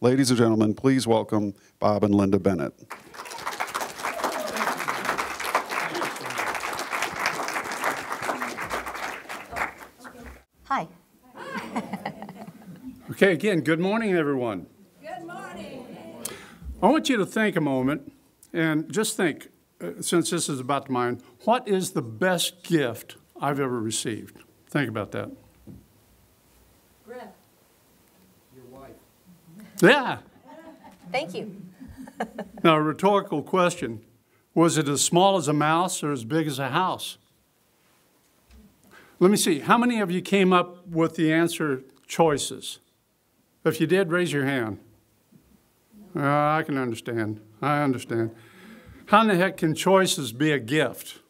Ladies and gentlemen, please welcome Bob and Linda Bennett. Hi. Okay, again, good morning, everyone. Good morning. I want you to think a moment and just think, uh, since this is about the mind, what is the best gift I've ever received? Think about that. Yeah. Thank you. Now, a rhetorical question Was it as small as a mouse or as big as a house? Let me see. How many of you came up with the answer choices? If you did, raise your hand. Uh, I can understand. I understand. How in the heck can choices be a gift?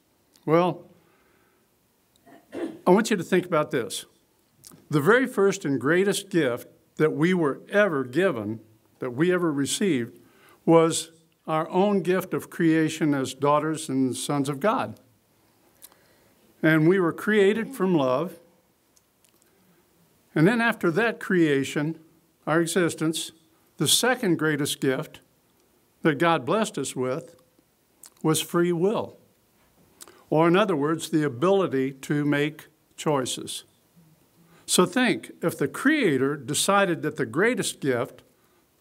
Well, I want you to think about this. The very first and greatest gift that we were ever given, that we ever received, was our own gift of creation as daughters and sons of God. And we were created from love. And then after that creation, our existence, the second greatest gift that God blessed us with was free will. Or, in other words, the ability to make choices. So think if the Creator decided that the greatest gift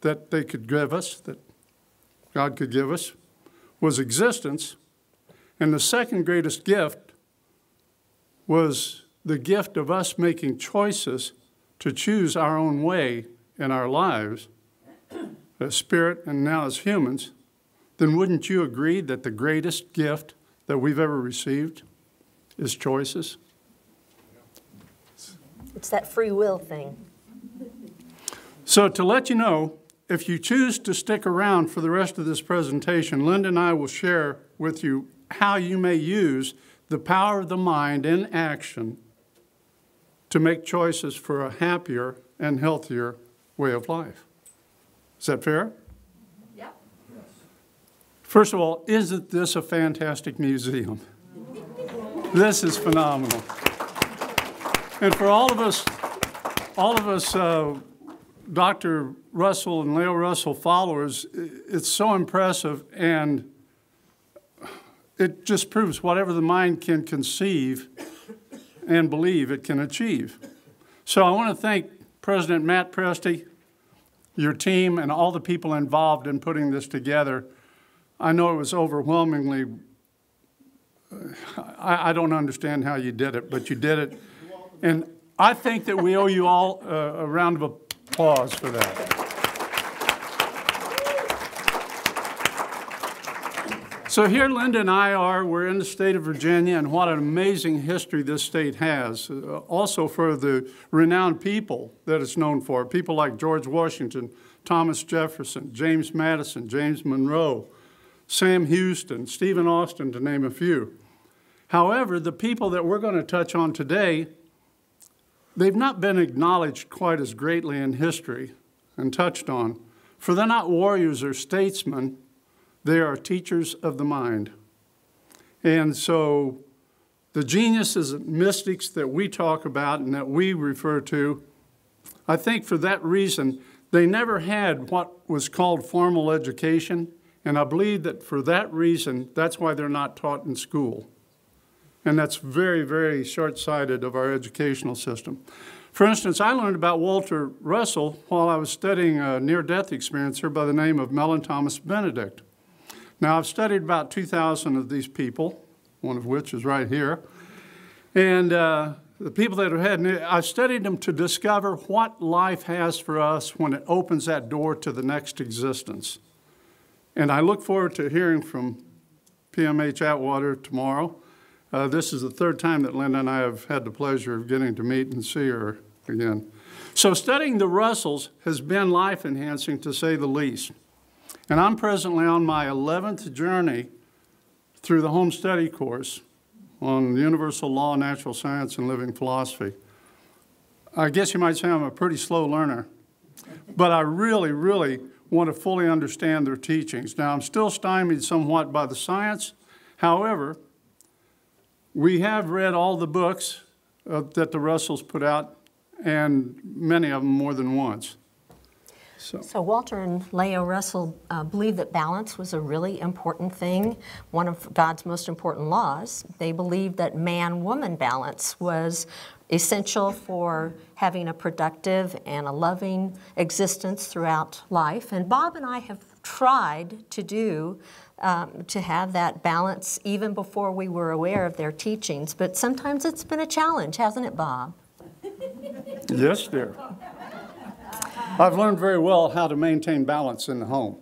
that they could give us, that God could give us, was existence, and the second greatest gift was the gift of us making choices to choose our own way in our lives, as spirit and now as humans, then wouldn't you agree that the greatest gift that we've ever received is choices? It's that free will thing. So, to let you know, if you choose to stick around for the rest of this presentation, Linda and I will share with you how you may use the power of the mind in action to make choices for a happier and healthier way of life. Is that fair? Yep. First of all, isn't this a fantastic museum? this is phenomenal. And for all of us, all of us, uh, Dr. Russell and Lao Russell followers, it's so impressive and it just proves whatever the mind can conceive and believe it can achieve. So I want to thank President Matt Presti, your team, and all the people involved in putting this together. I know it was overwhelmingly, I, I don't understand how you did it, but you did it. And I think that we owe you all uh, a round of applause for that. So here Linda and I are, we're in the state of Virginia, and what an amazing history this state has. Uh, also for the renowned people that it's known for, people like George Washington, Thomas Jefferson, James Madison, James Monroe, Sam Houston, Stephen Austin, to name a few. However, the people that we're going to touch on today, they've not been acknowledged quite as greatly in history and touched on, for they're not warriors or statesmen, they are teachers of the mind. And so the geniuses and mystics that we talk about and that we refer to, I think for that reason, they never had what was called formal education. And I believe that for that reason, that's why they're not taught in school. And that's very, very short sighted of our educational system. For instance, I learned about Walter Russell while I was studying a near death experiencer by the name of Mellen Thomas Benedict. Now, I've studied about 2,000 of these people, one of which is right here. And uh, the people that have had, I've studied them to discover what life has for us when it opens that door to the next existence. And I look forward to hearing from PMH Atwater tomorrow. Uh, this is the third time that Linda and I have had the pleasure of getting to meet and see her again. So, studying the Russells has been life enhancing to say the least. And I'm presently on my 11th journey through the home study course on universal law, natural science, and living philosophy. I guess you might say I'm a pretty slow learner, but I really, really want to fully understand their teachings. Now, I'm still stymied somewhat by the science. However, we have read all the books uh, that the Russells put out, and many of them more than once. So, So Walter and Lao Russell uh, believed that balance was a really important thing, one of God's most important laws. They believed that man-woman balance was essential for having a productive and a loving existence throughout life. And Bob and I have tried to do um, to have that balance even before we were aware of their teachings. But sometimes it's been a challenge, hasn't it, Bob? yes, dear. I've learned very well how to maintain balance in the home.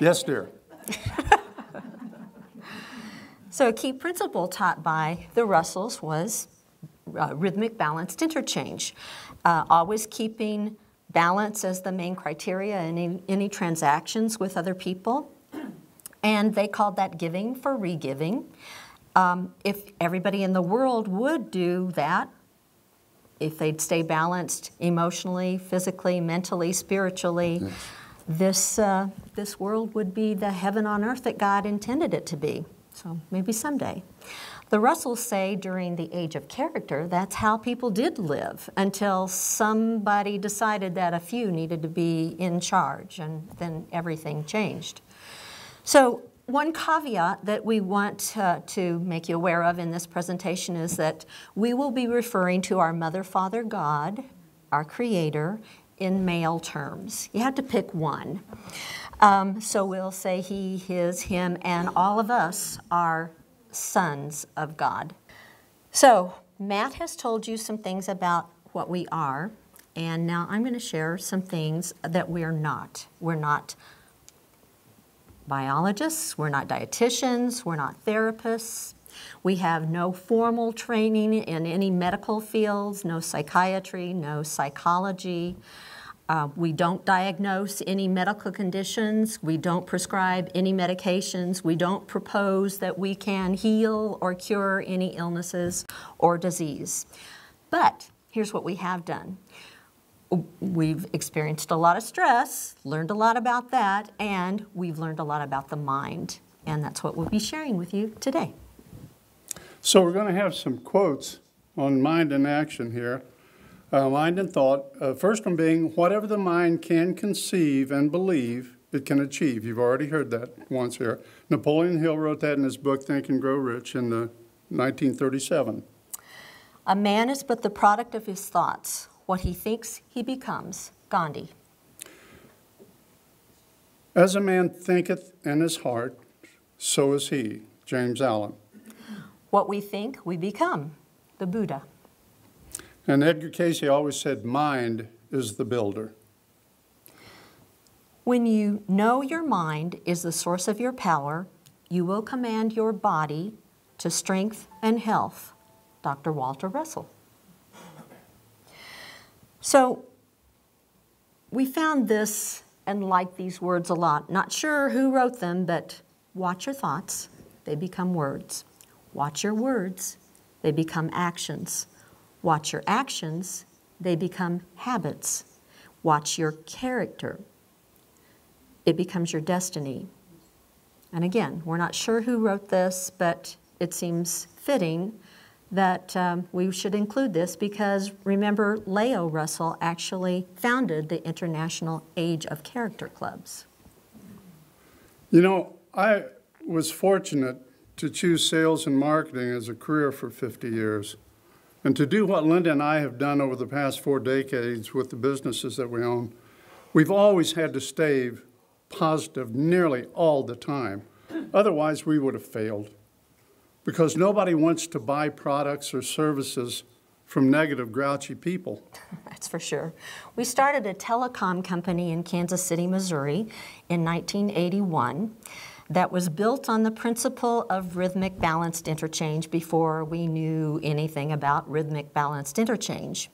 Yes, dear. So, a key principle taught by the Russells was uh, rhythmic balanced interchange, uh, always keeping balance as the main criteria in any, any transactions with other people. And they called that giving for regiving. Um, if everybody in the world would do that, if they'd stay balanced emotionally, physically, mentally, spiritually, yes. this, uh, this world would be the heaven on earth that God intended it to be. So maybe someday. The Russells say during the age of character, that's how people did live until somebody decided that a few needed to be in charge, and then everything changed. So one caveat that we want uh, to make you aware of in this presentation is that we will be referring to our Mother, Father, God, our Creator, in male terms. You have to pick one. Um, so we'll say he, his, him, and all of us are sons of God. So Matt has told you some things about what we are, and now I'm going to share some things that we're not. We're not biologists, we're not dietitians, we're not therapists. We have no formal training in any medical fields, no psychiatry, no psychology. Uh, we don't diagnose any medical conditions. We don't prescribe any medications. We don't propose that we can heal or cure any illnesses or disease. But here's what we have done we've experienced a lot of stress, learned a lot about that, and we've learned a lot about the mind. And that's what we'll be sharing with you today. So, we're going to have some quotes on mind and action here. Uh, mind and thought. Uh, first one being, whatever the mind can conceive and believe, it can achieve. You've already heard that once here. Napoleon Hill wrote that in his book, Think and Grow Rich, in the 1937. A man is but the product of his thoughts. What he thinks, he becomes. Gandhi. As a man thinketh in his heart, so is he. James Allen. What we think, we become. The Buddha. And Edgar Cayce always said, mind is the builder. When you know your mind is the source of your power, you will command your body to strength and health. Dr. Walter Russell. So we found this and like these words a lot. Not sure who wrote them, but watch your thoughts, they become words. Watch your words, they become actions. Watch your actions, they become habits. Watch your character, it becomes your destiny. And again, we're not sure who wrote this, but it seems fitting that um, we should include this because remember, Lao Russell actually founded the International Age of Character Clubs. You know, I was fortunate to choose sales and marketing as a career for 50 years. And to do what Linda and I have done over the past four decades with the businesses that we own, we've always had to stay positive nearly all the time. Otherwise, we would have failed because nobody wants to buy products or services from negative, grouchy people. That's for sure. We started a telecom company in Kansas City, Missouri in 1981 that was built on the principle of rhythmic balanced interchange before we knew anything about rhythmic balanced interchange.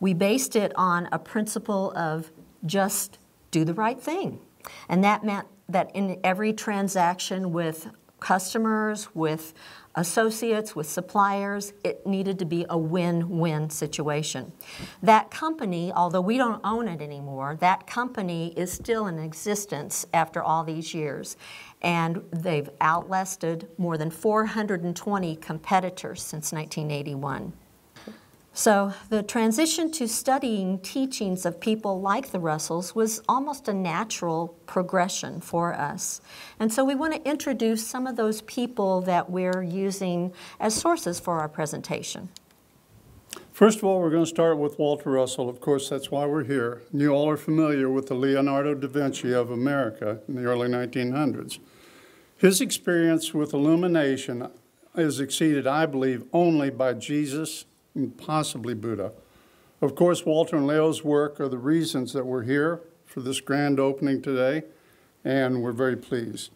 We based it on a principle of just do the right thing. And that meant that in every transaction with customers, with associates, with suppliers. It needed to be a win-win situation. That company, although we don't own it anymore, that company is still in existence after all these years. And they've outlasted more than 420 competitors since 1981. So the transition to studying teachings of people like the Russells was almost a natural progression for us. And so we want to introduce some of those people that we're using as sources for our presentation. First of all, we're going to start with Walter Russell. Of course, that's why we're here. You all are familiar with the Leonardo da Vinci of America in the early 1900s. His experience with illumination is exceeded, I believe, only by Jesus and possibly Buddha. Of course, Walter and Lao's work are the reasons that we're here for this grand opening today, and we're very pleased.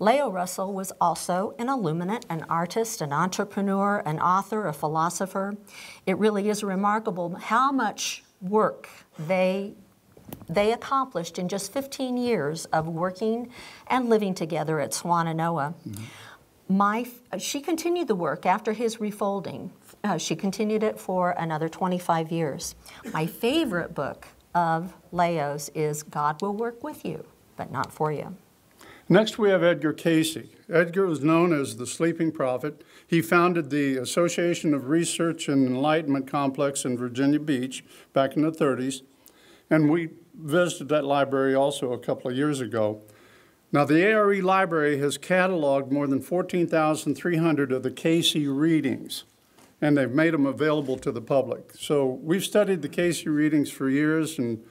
Lao Russell was also an illuminant, an artist, an entrepreneur, an author, a philosopher. It really is remarkable how much work they they accomplished in just 15 years of working and living together at Swannanoa. Mm-hmm. My, she continued the work after his refolding. Uh, she continued it for another 25 years. My favorite book of Lao's is God Will Work With You, but Not For You. Next, we have Edgar Cayce. Edgar was known as the Sleeping Prophet. He founded the Association of Research and Enlightenment Complex in Virginia Beach back in the 30s, and we visited that library also a couple of years ago. Now, the ARE library has cataloged more than 14,300 of the Cayce readings, and they've made them available to the public. So we've studied the Cayce readings for years, and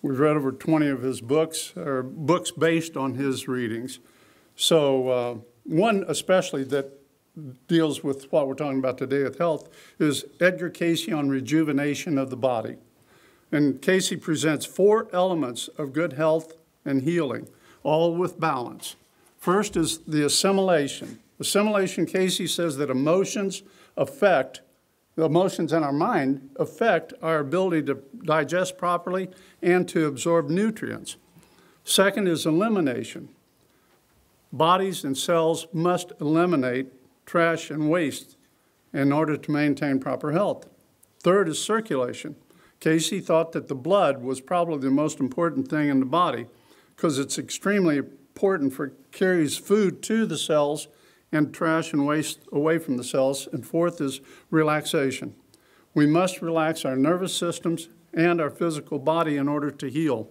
We've read over 20 of his books, or books based on his readings. So, uh, one especially that deals with what we're talking about today with health is Edgar Cayce on rejuvenation of the body. And Cayce presents four elements of good health and healing, all with balance. First is the assimilation. Assimilation, Cayce says that emotions affect the emotions in our mind affect our ability to digest properly and to absorb nutrients. Second is elimination. Bodies and cells must eliminate trash and waste in order to maintain proper health. Third is circulation. Cayce thought that the blood was probably the most important thing in the body because it's extremely important for carries food to the cells and trash and waste away from the cells. And fourth is relaxation. We must relax our nervous systems and our physical body in order to heal.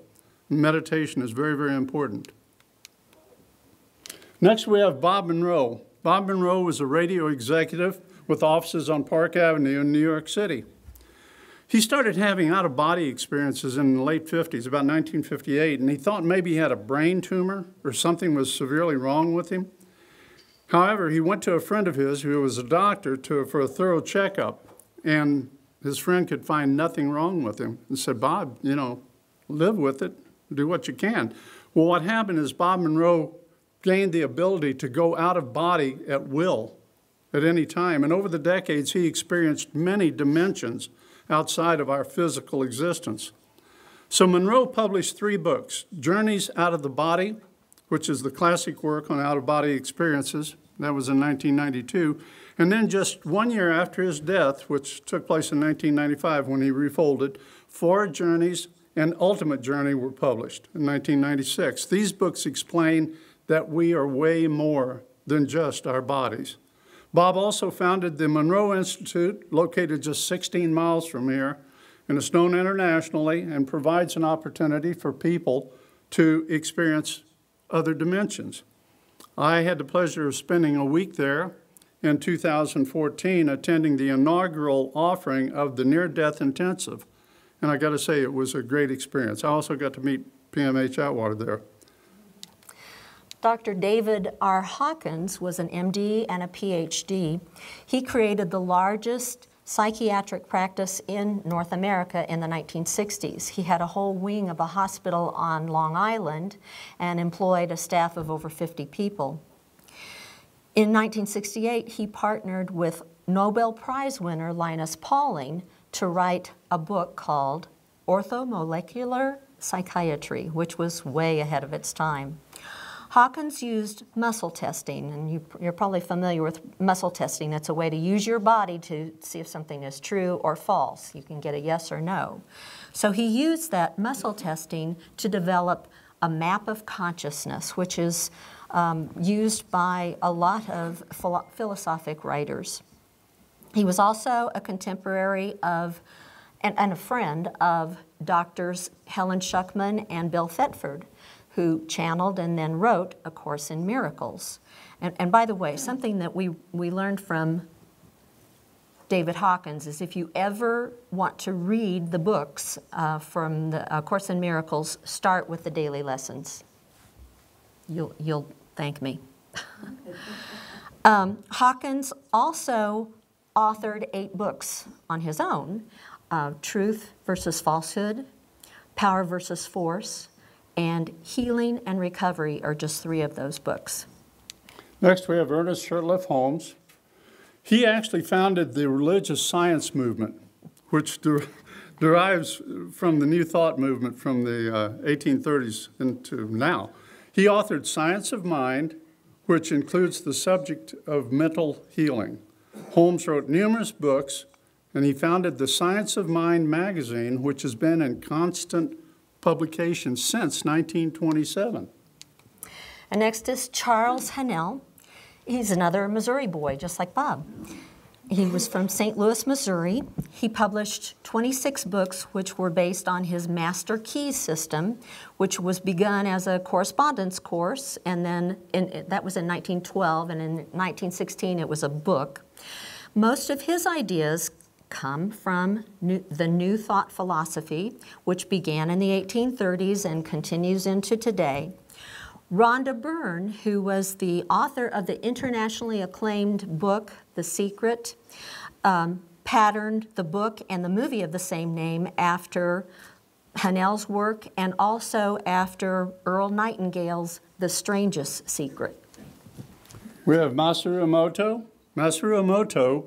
Meditation is very, very important. Next, we have Bob Monroe. Bob Monroe was a radio executive with offices on Park Avenue in New York City. He started having out of body experiences in the late 50s, about 1958, and he thought maybe he had a brain tumor or something was severely wrong with him. However, he went to a friend of his who was a doctor to, for a thorough checkup, and his friend could find nothing wrong with him and said, Bob, you know, live with it, do what you can. Well, what happened is Bob Monroe gained the ability to go out of body at will at any time. And over the decades, he experienced many dimensions outside of our physical existence. So Monroe published three books Journeys Out of the Body, which is the classic work on out of body experiences. That was in 1992. And then just one year after his death, which took place in 1995 when he refolded, Far Journeys and Ultimate Journey were published in 1996. These books explain that we are way more than just our bodies. Bob also founded the Monroe Institute, located just 16 miles from here, and it's known internationally and provides an opportunity for people to experience other dimensions. I had the pleasure of spending a week there in 2014 attending the inaugural offering of the Near Death Intensive. And I got to say, it was a great experience. I also got to meet PMH Atwater there. Dr. David R. Hawkins was an MD and a PhD. He created the largest psychiatric practice in North America in the 1960s. He had a whole wing of a hospital on Long Island and employed a staff of over 50 people. In 1968, he partnered with Nobel Prize winner Linus Pauling to write a book called Orthomolecular Psychiatry, which was way ahead of its time. Hawkins used muscle testing, and you, are probably familiar with muscle testing. It's a way to use your body to see if something is true or false. You can get a yes or no. So he used that muscle testing to develop a map of consciousness, which is um, used by a lot of philo philosophic writers. He was also a contemporary of and, and a friend of doctors Helen Schucman and Bill Thetford, who channeled and then wrote A Course in Miracles. And, and by the way, something that we, we learned from David Hawkins is if you ever want to read the books uh, from the Course in Miracles, start with the daily lessons. You'll, you'll thank me. um, Hawkins also authored eight books on his own uh, Truth versus Falsehood, Power versus Force, and Healing and Recovery are just three of those books. Next, we have Ernest Shurtleff Holmes. He actually founded the religious science movement, which der- derives from the New Thought movement from the uh, 1830s into now. He authored Science of Mind, which includes the subject of mental healing. Holmes wrote numerous books, and he founded the Science of Mind magazine, which has been in constant publication since 1927. And next is Charles Haanel. He's another Missouri boy, just like Bob. He was from St. Louis, Missouri. He published 26 books which were based on his Master Keys system, which was begun as a correspondence course, and then in, that was in 1912, and in 1916 it was a book. Most of his ideas come from new, the New Thought philosophy, which began in the 1830s and continues into today. Rhonda Byrne, who was the author of the internationally acclaimed book, The Secret, um, patterned the book and the movie of the same name after Haanel's work and also after Earl Nightingale's The Strangest Secret. We have Masaru Emoto. Masaru Emoto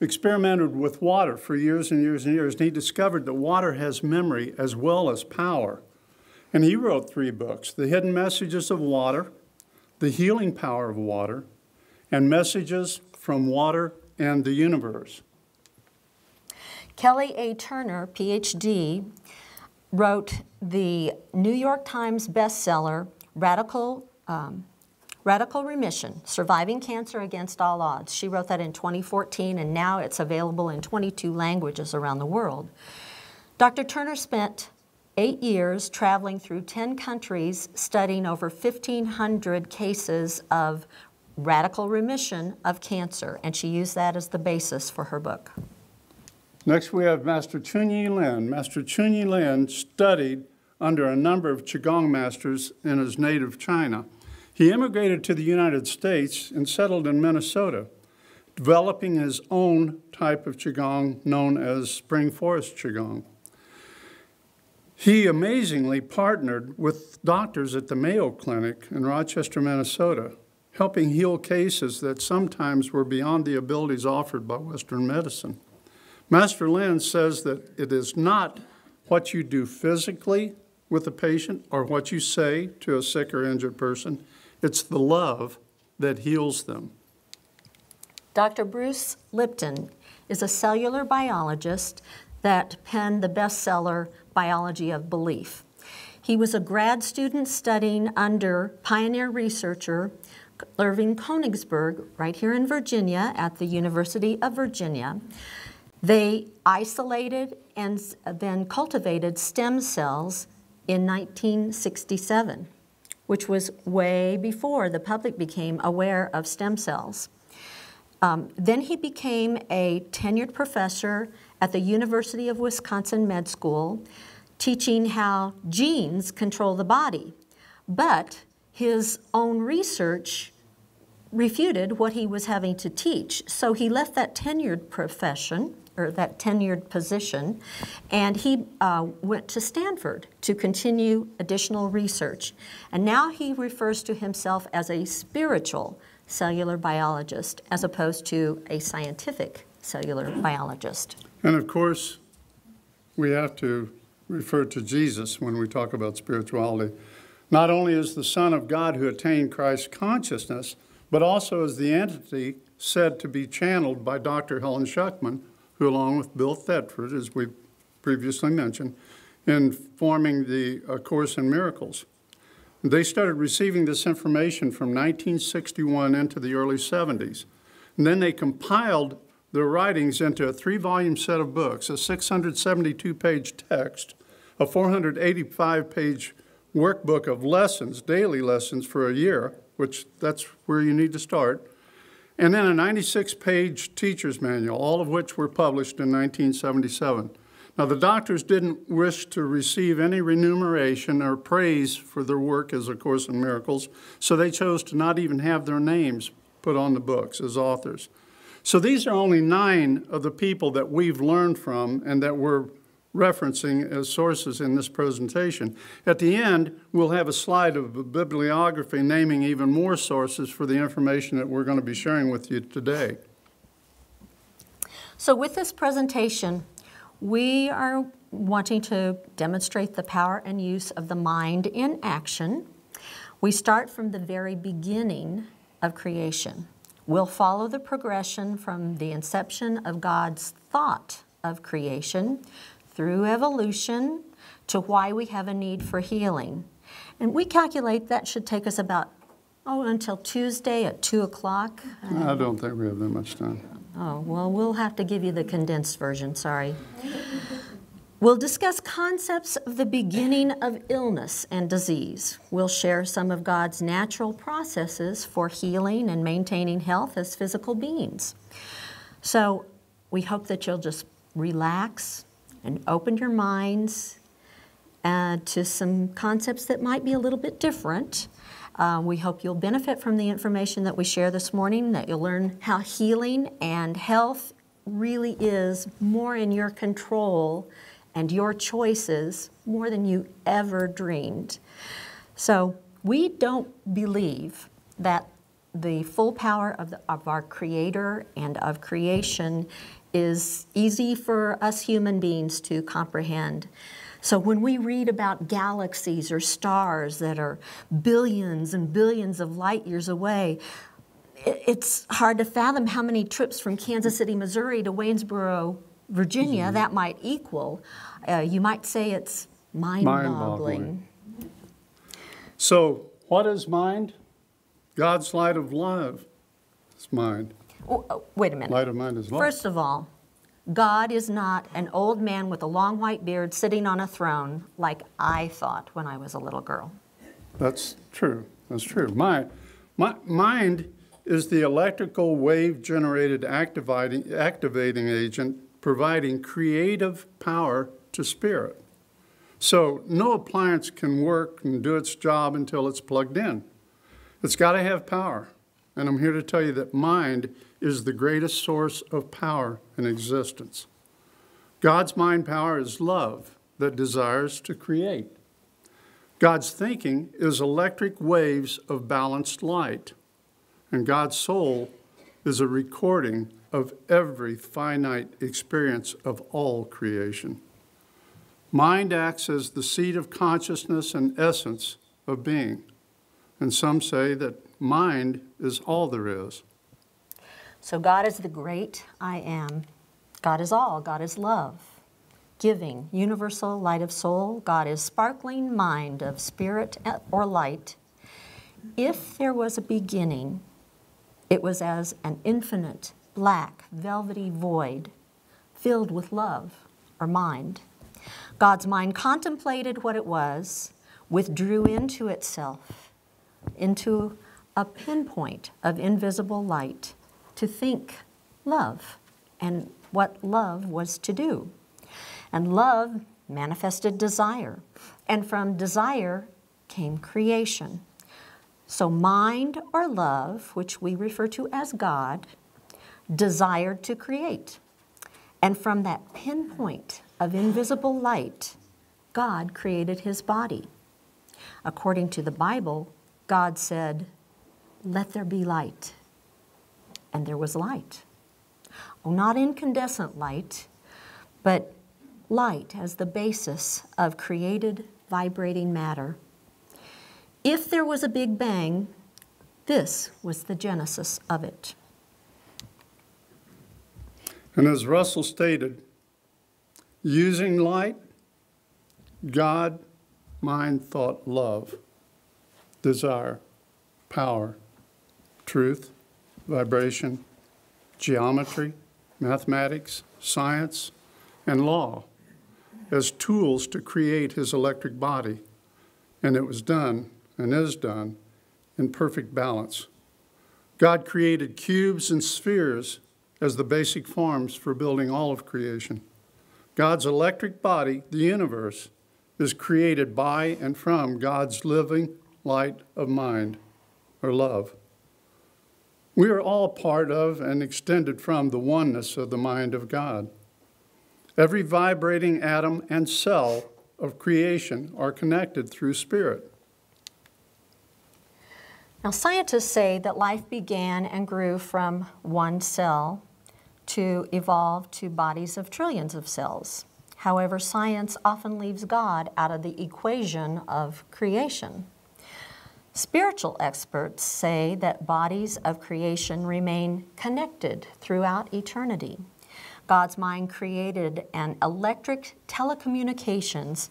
experimented with water for years and years and years, and he discovered that water has memory as well as power. And he wrote three books The Hidden Messages of Water, The Healing Power of Water, and Messages from Water and the Universe. Kelly A. Turner, PhD, wrote the New York Times bestseller, Radical, um, Radical Remission Surviving Cancer Against All Odds. She wrote that in 2014, and now it's available in 22 languages around the world. Dr. Turner spent eight years traveling through 10 countries studying over 1,500 cases of radical remission of cancer, and she used that as the basis for her book. Next, we have Master Chunyi Lin. Master Chunyi Lin studied under a number of Qigong masters in his native China. He immigrated to the United States and settled in Minnesota, developing his own type of Qigong known as Spring Forest Qigong. He amazingly partnered with doctors at the Mayo Clinic in Rochester, Minnesota, helping heal cases that sometimes were beyond the abilities offered by Western medicine. Master Lin says that it is not what you do physically with a patient or what you say to a sick or injured person, it's the love that heals them. Dr. Bruce Lipton is a cellular biologist that penned the bestseller Biology of Belief. He was a grad student studying under pioneer researcher Irving Konigsberg right here in Virginia at the University of Virginia. They isolated and then cultivated stem cells in 1967, which was way before the public became aware of stem cells. Um, then he became a tenured professor at the University of Wisconsin Med School, teaching how genes control the body. But his own research refuted what he was having to teach. So he left that tenured profession or that tenured position, and he uh, went to Stanford to continue additional research. And now he refers to himself as a spiritual cellular biologist as opposed to a scientific cellular biologist. And of course, we have to refer to Jesus when we talk about spirituality. Not only as the Son of God who attained Christ's consciousness, but also as the entity said to be channeled by Dr. Helen Schucman, who, along with Bill Thetford, as we previously mentioned, in forming the uh, Course in Miracles. They started receiving this information from 1961 into the early 70s. And then they compiled their writings into a three volume set of books, a 672 page text, a 485 page workbook of lessons, daily lessons for a year, which that's where you need to start, and then a 96 page teacher's manual, all of which were published in 1977. Now, the doctors didn't wish to receive any remuneration or praise for their work as A Course in Miracles, so they chose to not even have their names put on the books as authors. So these are only nine of the people that we've learned from and that we're referencing as sources in this presentation. At the end, we'll have a slide of a bibliography naming even more sources for the information that we're going to be sharing with you today. So with this presentation, we are wanting to demonstrate the power and use of the mind in action. We start from the very beginning of creation. We'll follow the progression from the inception of God's thought of creation through evolution to why we have a need for healing. And we calculate that should take us about, oh, until Tuesday at 2 o'clock. I don't think we have that much time. Oh, well, we'll have to give you the condensed version, sorry. We'll discuss concepts of the beginning of illness and disease. We'll share some of God's natural processes for healing and maintaining health as physical beings. So we hope that you'll just relax and open your minds uh, to some concepts that might be a little bit different. Uh, we hope you'll benefit from the information that we share this morning, that you'll learn how healing and health really is more in your control and your choices more than you ever dreamed. So, we don't believe that the full power of, the, of our Creator and of creation is easy for us human beings to comprehend. So when we read about galaxies or stars that are billions and billions of light years away, it's hard to fathom how many trips from Kansas City, Missouri to Waynesboro, Virginia mm-hmm. that might equal. Uh, you might say it's mind boggling. So, what is mind? God's light of love is mind. Oh, oh, wait a minute. Light of mind is love. First of all, God is not an old man with a long white beard sitting on a throne like I thought when I was a little girl. That's true. That's true. My, my mind is the electrical wave generated activating, activating agent providing creative power to spirit. So no appliance can work and do its job until it's plugged in. It's got to have power. And I'm here to tell you that mind is the greatest source of power in existence. God's mind power is love that desires to create. God's thinking is electric waves of balanced light. And God's soul is a recording of every finite experience of all creation. Mind acts as the seat of consciousness and essence of being. And some say that mind is all there is. So God is the great I am. God is all. God is love, giving, universal light of soul. God is sparkling mind of spirit or light. If there was a beginning, it was as an infinite, black, velvety void filled with love or mind. God's mind contemplated what it was, withdrew into itself, into a pinpoint of invisible light to think love and what love was to do. And love manifested desire, and from desire came creation. So, mind or love, which we refer to as God, desired to create. And from that pinpoint of invisible light, God created his body. According to the Bible, God said, Let there be light and there was light. Not incandescent light, but light as the basis of created vibrating matter. If there was a Big Bang, this was the genesis of it. And as Russell stated, using light, God, mind, thought, love, desire, power, truth, vibration, geometry, mathematics, science, and law as tools to create his electric body, and it was done and is done in perfect balance. God created cubes and spheres as the basic forms for building all of creation. God's electric body, the universe, is created by and from God's living light of mind or love. We are all part of and extended from the oneness of the mind of God. Every vibrating atom and cell of creation are connected through spirit. Now, scientists say that life began and grew from one cell to evolve to bodies of trillions of cells. However, science often leaves God out of the equation of creation. Spiritual experts say that bodies of creation remain connected throughout eternity. God's mind created an electric telecommunications.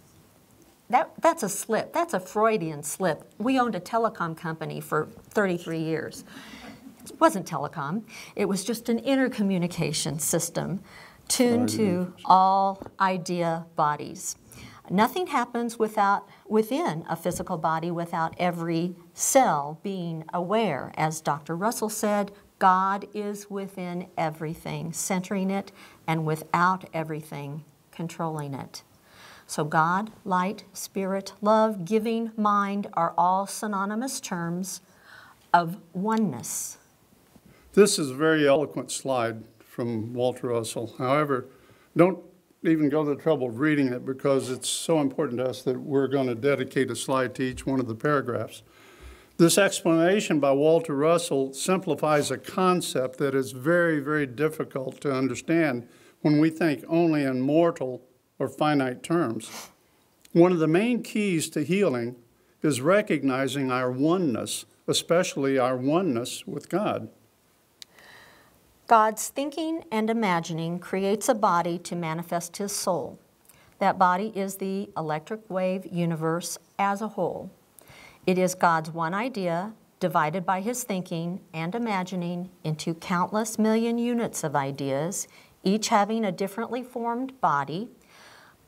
That, that's a slip. That's a Freudian slip. We owned a telecom company for 33 years. It wasn't telecom, it was just an intercommunication system tuned to all idea bodies. Nothing happens without, within a physical body without every cell being aware. As Dr. Russell said, God is within everything, centering it, and without everything, controlling it. So, God, light, spirit, love, giving, mind are all synonymous terms of oneness. This is a very eloquent slide from Walter Russell. However, don't even go to the trouble of reading it because it's so important to us that we're going to dedicate a slide to each one of the paragraphs. This explanation by Walter Russell simplifies a concept that is very, very difficult to understand when we think only in mortal or finite terms. One of the main keys to healing is recognizing our oneness, especially our oneness with God. God's thinking and imagining creates a body to manifest His soul. That body is the electric wave universe as a whole. It is God's one idea divided by His thinking and imagining into countless million units of ideas, each having a differently formed body,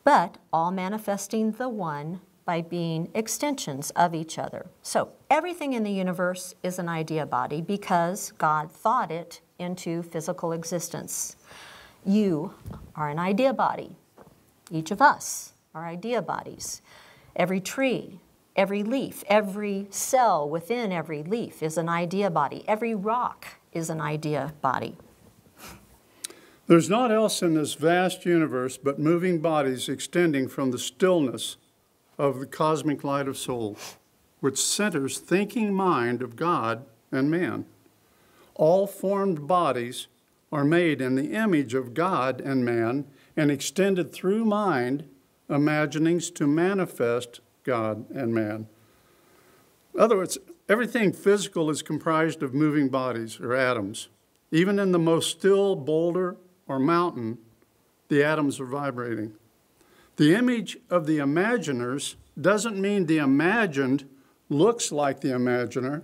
but all manifesting the one by being extensions of each other. So everything in the universe is an idea body because God thought it into physical existence. You are an idea body. Each of us are idea bodies. Every tree, every leaf, every cell within every leaf is an idea body. Every rock is an idea body. There's naught else in this vast universe but moving bodies extending from the stillness of the cosmic light of soul, which centers thinking mind of God and man. All formed bodies are made in the image of God and man and extended through mind imaginings to manifest God and man. In other words, everything physical is comprised of moving bodies or atoms. Even in the most still boulder or mountain, the atoms are vibrating. The image of the imaginers doesn't mean the imagined looks like the imaginer.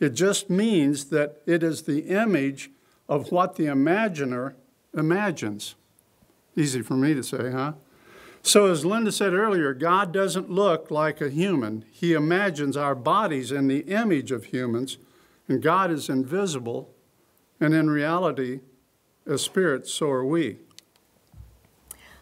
It just means that it is the image of what the imaginer imagines. Easy for me to say, huh? So, as Linda said earlier, God doesn't look like a human. He imagines our bodies in the image of humans, and God is invisible, and in reality, as spirit, so are we.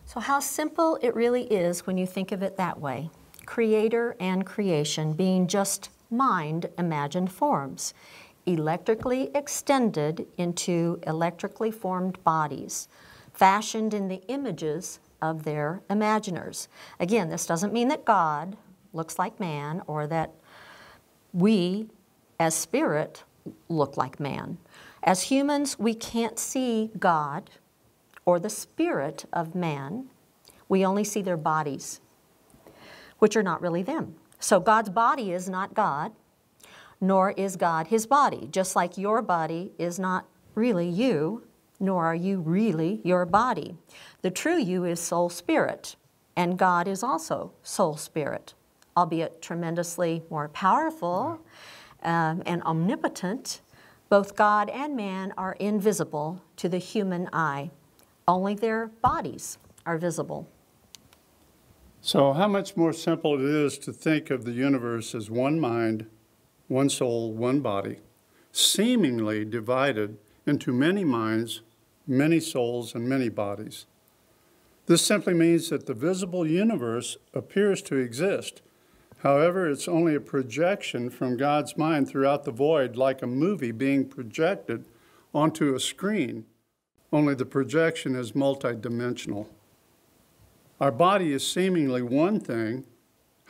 So, how simple it really is when you think of it that way creator and creation being just mind imagined forms, electrically extended into electrically formed bodies, fashioned in the images of their imaginers. Again, this doesn't mean that God looks like man or that we, as spirit, look like man. As humans, we can't see God or the spirit of man. We only see their bodies, which are not really them. So God's body is not God, nor is God his body, just like your body is not really you, nor are you really your body. The true you is soul spirit, and God is also soul spirit, albeit tremendously more powerful um, and omnipotent, Both God and man are invisible to the human eye. Only their bodies are visible. So, how much more simple it is to think of the universe as one mind, one soul, one body, seemingly divided into many minds, many souls, and many bodies. This simply means that the visible universe appears to exist. However, it's only a projection from God's mind throughout the void, like a movie being projected onto a screen, only the projection is multidimensional. Our body is seemingly one thing,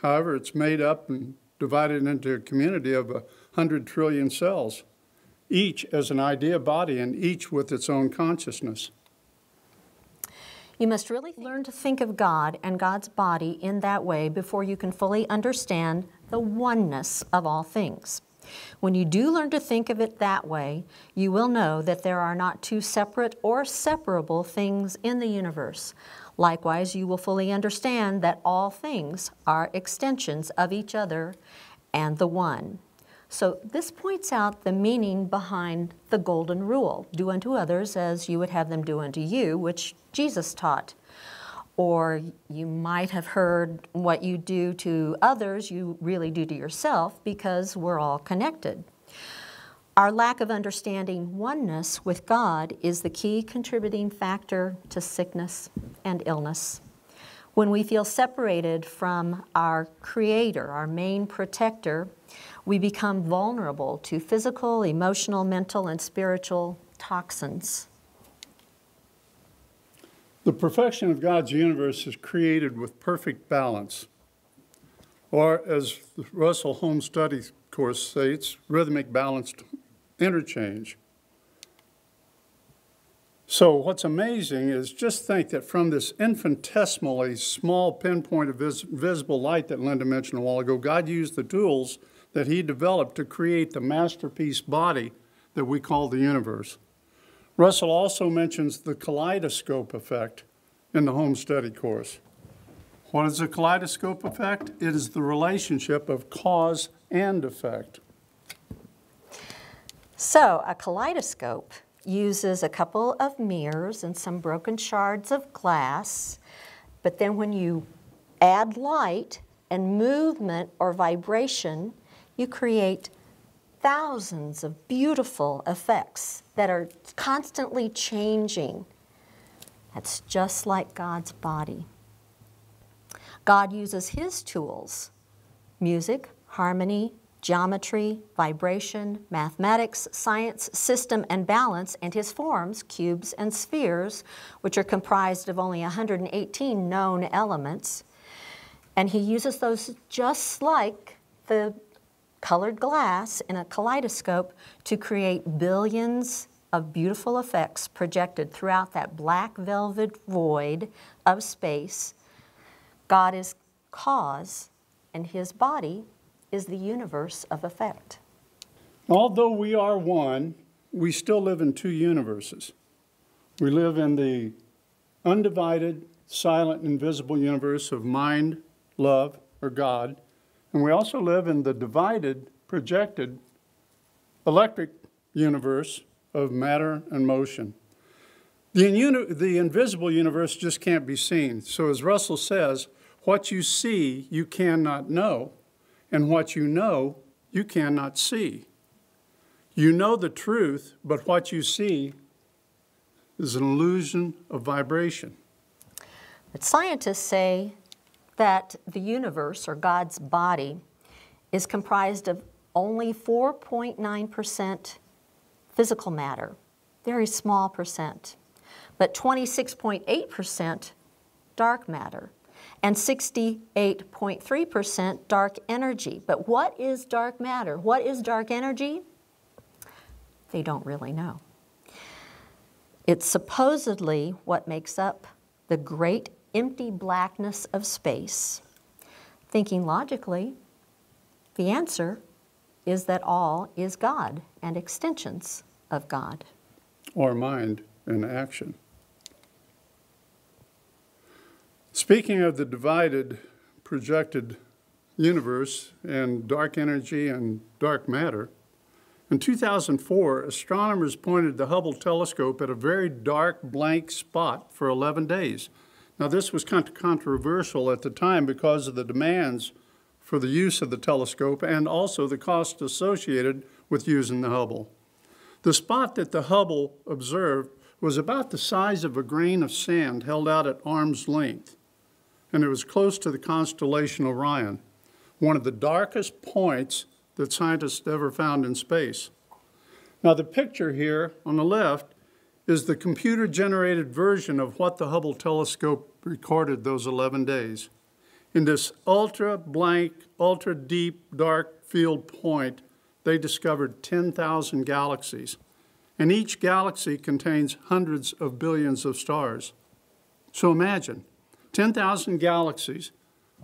however, it's made up and divided into a community of a hundred trillion cells, each as an idea body and each with its own consciousness. You must really learn to think of God and God's body in that way before you can fully understand the oneness of all things. When you do learn to think of it that way, you will know that there are not two separate or separable things in the universe. Likewise, you will fully understand that all things are extensions of each other and the one. So, this points out the meaning behind the Golden Rule do unto others as you would have them do unto you, which Jesus taught. Or you might have heard what you do to others, you really do to yourself because we're all connected. Our lack of understanding oneness with God is the key contributing factor to sickness and illness. When we feel separated from our Creator, our main protector, we become vulnerable to physical, emotional, mental, and spiritual toxins. The perfection of God's universe is created with perfect balance, or as the Russell Home Study course states, rhythmic balanced interchange. So, what's amazing is just think that from this infinitesimally small pinpoint of vis- visible light that Linda mentioned a while ago, God used the tools that He developed to create the masterpiece body that we call the universe. Russell also mentions the kaleidoscope effect in the home study course. What is the kaleidoscope effect? It is the relationship of cause and effect. So, a kaleidoscope uses a couple of mirrors and some broken shards of glass, but then when you add light and movement or vibration, you create thousands of beautiful effects that are constantly changing. That's just like God's body. God uses His tools music, harmony, geometry, vibration, mathematics, science, system, and balance, and his forms, cubes and spheres, which are comprised of only 118 known elements. And he uses those just like the colored glass in a kaleidoscope to create billions of beautiful effects projected throughout that black velvet void of space. God is cause, and his body is the universe of effect. Although we are one, we still live in two universes. We live in the undivided, silent, invisible universe of mind, love, or God, and we also live in the divided, projected, electric universe of matter and motion. The, the invisible universe just can't be seen. So, as Russell says, what you see, you cannot know and what you know, you cannot see. You know the truth, but what you see is an illusion of vibration. But scientists say that the universe, or God's body, is comprised of only 4.9% physical matter, very small percent, but 26.8% dark matter and 68.3% dark energy. But what is dark matter? What is dark energy? They don't really know. It's supposedly what makes up the great empty blackness of space. Thinking logically, the answer is that all is God and extensions of God. Or mind and action. Speaking of the divided, projected universe and dark energy and dark matter, In 2004, astronomers pointed the Hubble telescope at a very dark blank spot for 11 days. Now, this was controversial at the time because of the demands for the use of the telescope and also the cost associated with using the Hubble. The spot that the Hubble observed was about the size of a grain of sand held out at arm's length, and it was close to the constellation Orion, one of the darkest points that scientists ever found in space. Now, the picture here on the left is the computer generated version of what the Hubble telescope recorded those 11 days. In this ultra blank, ultra deep, dark field point, they discovered 10,000 galaxies. And each galaxy contains hundreds of billions of stars. So imagine 10,000 galaxies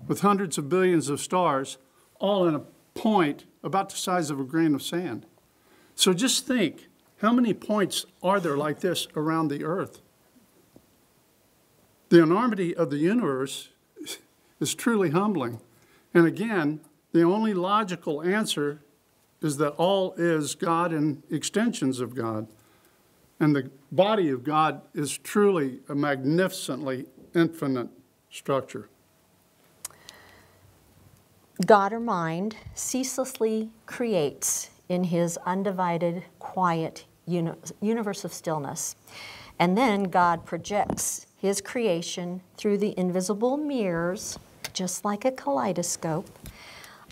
with hundreds of billions of stars, all in a point about the size of a grain of sand. So just think how many points are there like this around the earth? The enormity of the universe is truly humbling. And again, the only logical answer is that all is God and extensions of God. And the body of God is truly a magnificently infinite structure. God or mind ceaselessly creates in his undivided, quiet uni- universe of stillness. And then God projects his creation through the invisible mirrors, just like a kaleidoscope,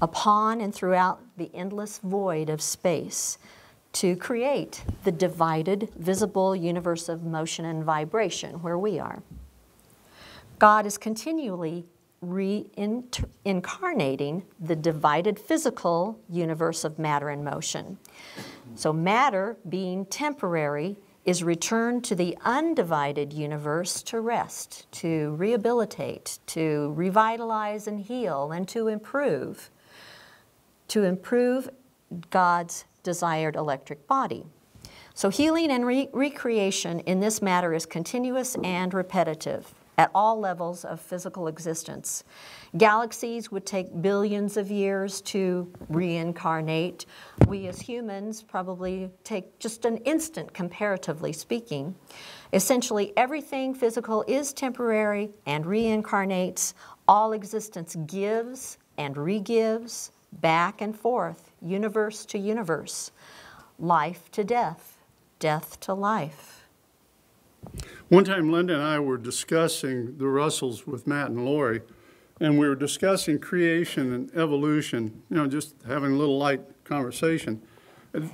upon and throughout the endless void of space to create the divided, visible universe of motion and vibration where we are. God is continually reincarnating the divided physical universe of matter and motion. So, matter, being temporary, is returned to the undivided universe to rest, to rehabilitate, to revitalize and heal, and to improve. To improve God's desired electric body. So, healing and re- recreation in this matter is continuous and repetitive at all levels of physical existence. Galaxies would take billions of years to reincarnate. We as humans probably take just an instant, comparatively speaking. Essentially, everything physical is temporary and reincarnates. All existence gives and regives back and forth, universe to universe, life to death, death to life. One time, Linda and I were discussing the Russells with Matt and Lori, and we were discussing creation and evolution, you know, just having a little light conversation.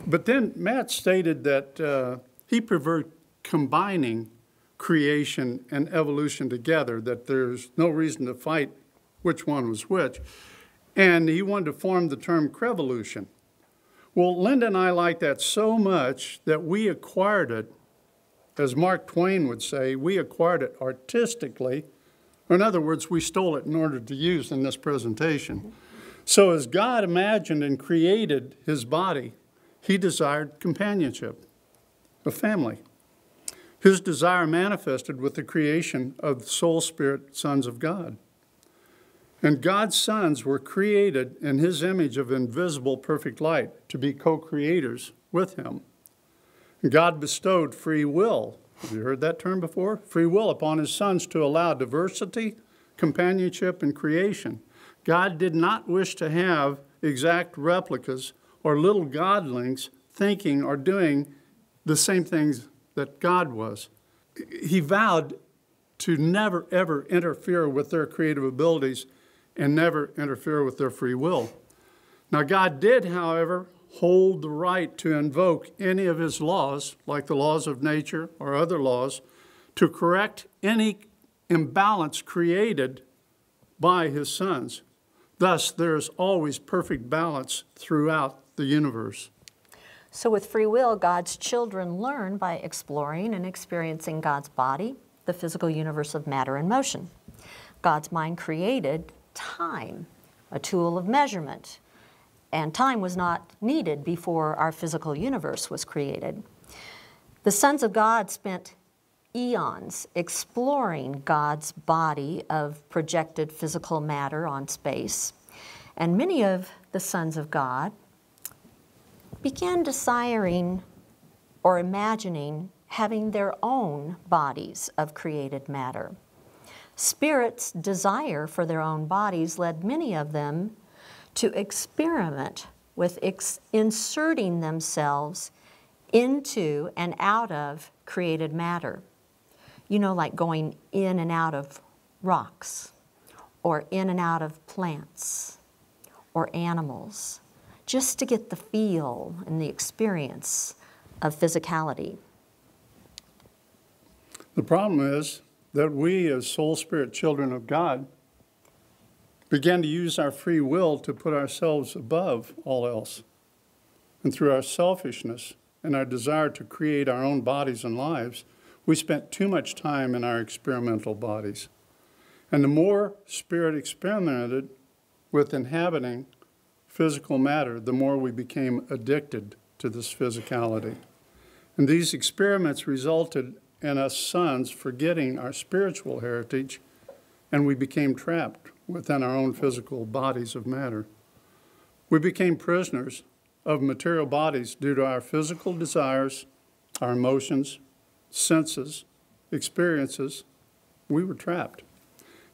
But then Matt stated that uh, he preferred combining creation and evolution together, that there's no reason to fight which one was which. And he wanted to form the term crevolution. Well, Linda and I liked that so much that we acquired it as Mark Twain would say, we acquired it artistically. Or in other words, we stole it in order to use in this presentation. So, as God imagined and created his body, he desired companionship, a family. His desire manifested with the creation of soul spirit sons of God. And God's sons were created in his image of invisible perfect light to be co creators with him. God bestowed free will. Have you heard that term before? Free will upon his sons to allow diversity, companionship, and creation. God did not wish to have exact replicas or little godlings thinking or doing the same things that God was. He vowed to never, ever interfere with their creative abilities and never interfere with their free will. Now, God did, however, hold the right to invoke any of his laws, like the laws of nature or other laws, to correct any imbalance created by his sons. Thus, there is always perfect balance throughout the universe. So, with free will, God's children learn by exploring and experiencing God's body, the physical universe of matter and motion. God's mind created time, a tool of measurement, and time was not needed before our physical universe was created. The sons of God spent eons exploring God's body of projected physical matter on space. And many of the sons of God began desiring or imagining having their own bodies of created matter. Spirit's desire for their own bodies led many of them to experiment with ex- inserting themselves into and out of created matter. You know, like going in and out of rocks, or in and out of plants, or animals, just to get the feel and the experience of physicality. The problem is that we, as soul spirit children of God, began to use our free will to put ourselves above all else. And through our selfishness and our desire to create our own bodies and lives, we spent too much time in our experimental bodies. And the more spirit experimented with inhabiting physical matter, the more we became addicted to this physicality. And these experiments resulted in us sons forgetting our spiritual heritage, and we became trapped within our own physical bodies of matter. We became prisoners of material bodies due to our physical desires, our emotions, senses, experiences. We were trapped.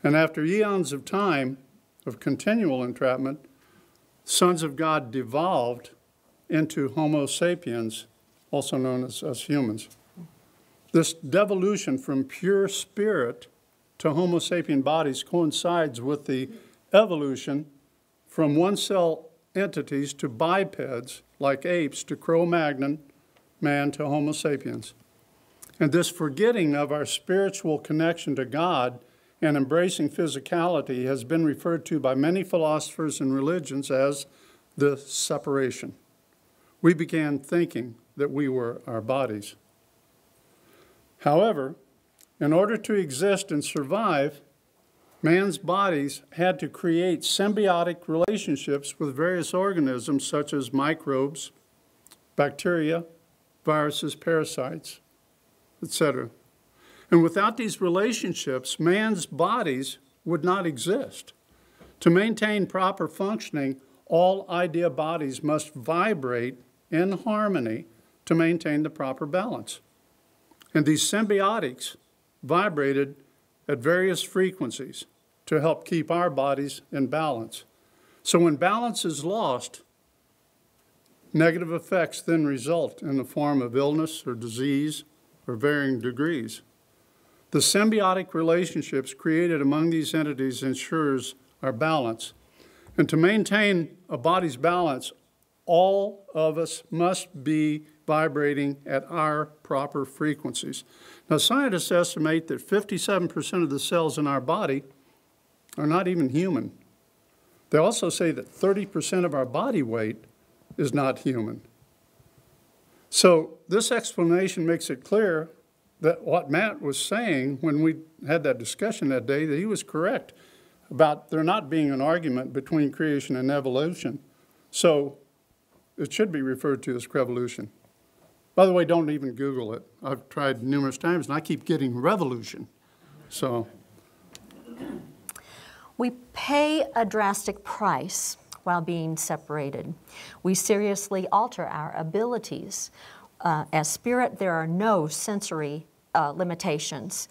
And after eons of time of continual entrapment, sons of God devolved into Homo sapiens, also known as us humans. This devolution from pure spirit to Homo sapien bodies coincides with the evolution from one cell entities to bipeds, like apes, to Cro Magnon man to Homo sapiens. And this forgetting of our spiritual connection to God and embracing physicality has been referred to by many philosophers and religions as the separation. We began thinking that we were our bodies. However, in order to exist and survive, man's bodies had to create symbiotic relationships with various organisms such as microbes, bacteria, viruses, parasites, etc. And without these relationships, man's bodies would not exist. To maintain proper functioning, all idea bodies must vibrate in harmony to maintain the proper balance. And these symbiotics vibrated at various frequencies to help keep our bodies in balance. So when balance is lost, negative effects then result in the form of illness or disease or varying degrees. The symbiotic relationships created among these entities ensures our balance. And to maintain a body's balance, all of us must be vibrating at our proper frequencies. Now, scientists estimate that 57% of the cells in our body are not even human. They also say that 30% of our body weight is not human. So, this explanation makes it clear that what Matt was saying when we had that discussion that day, that he was correct about there not being an argument between creation and evolution. So, it should be referred to as crevolution. By the way, don't even Google it. I've tried numerous times and I keep getting revolution. So, We pay a drastic price while being separated. We seriously alter our abilities. Uh, as spirit, there are no sensory uh, limitations.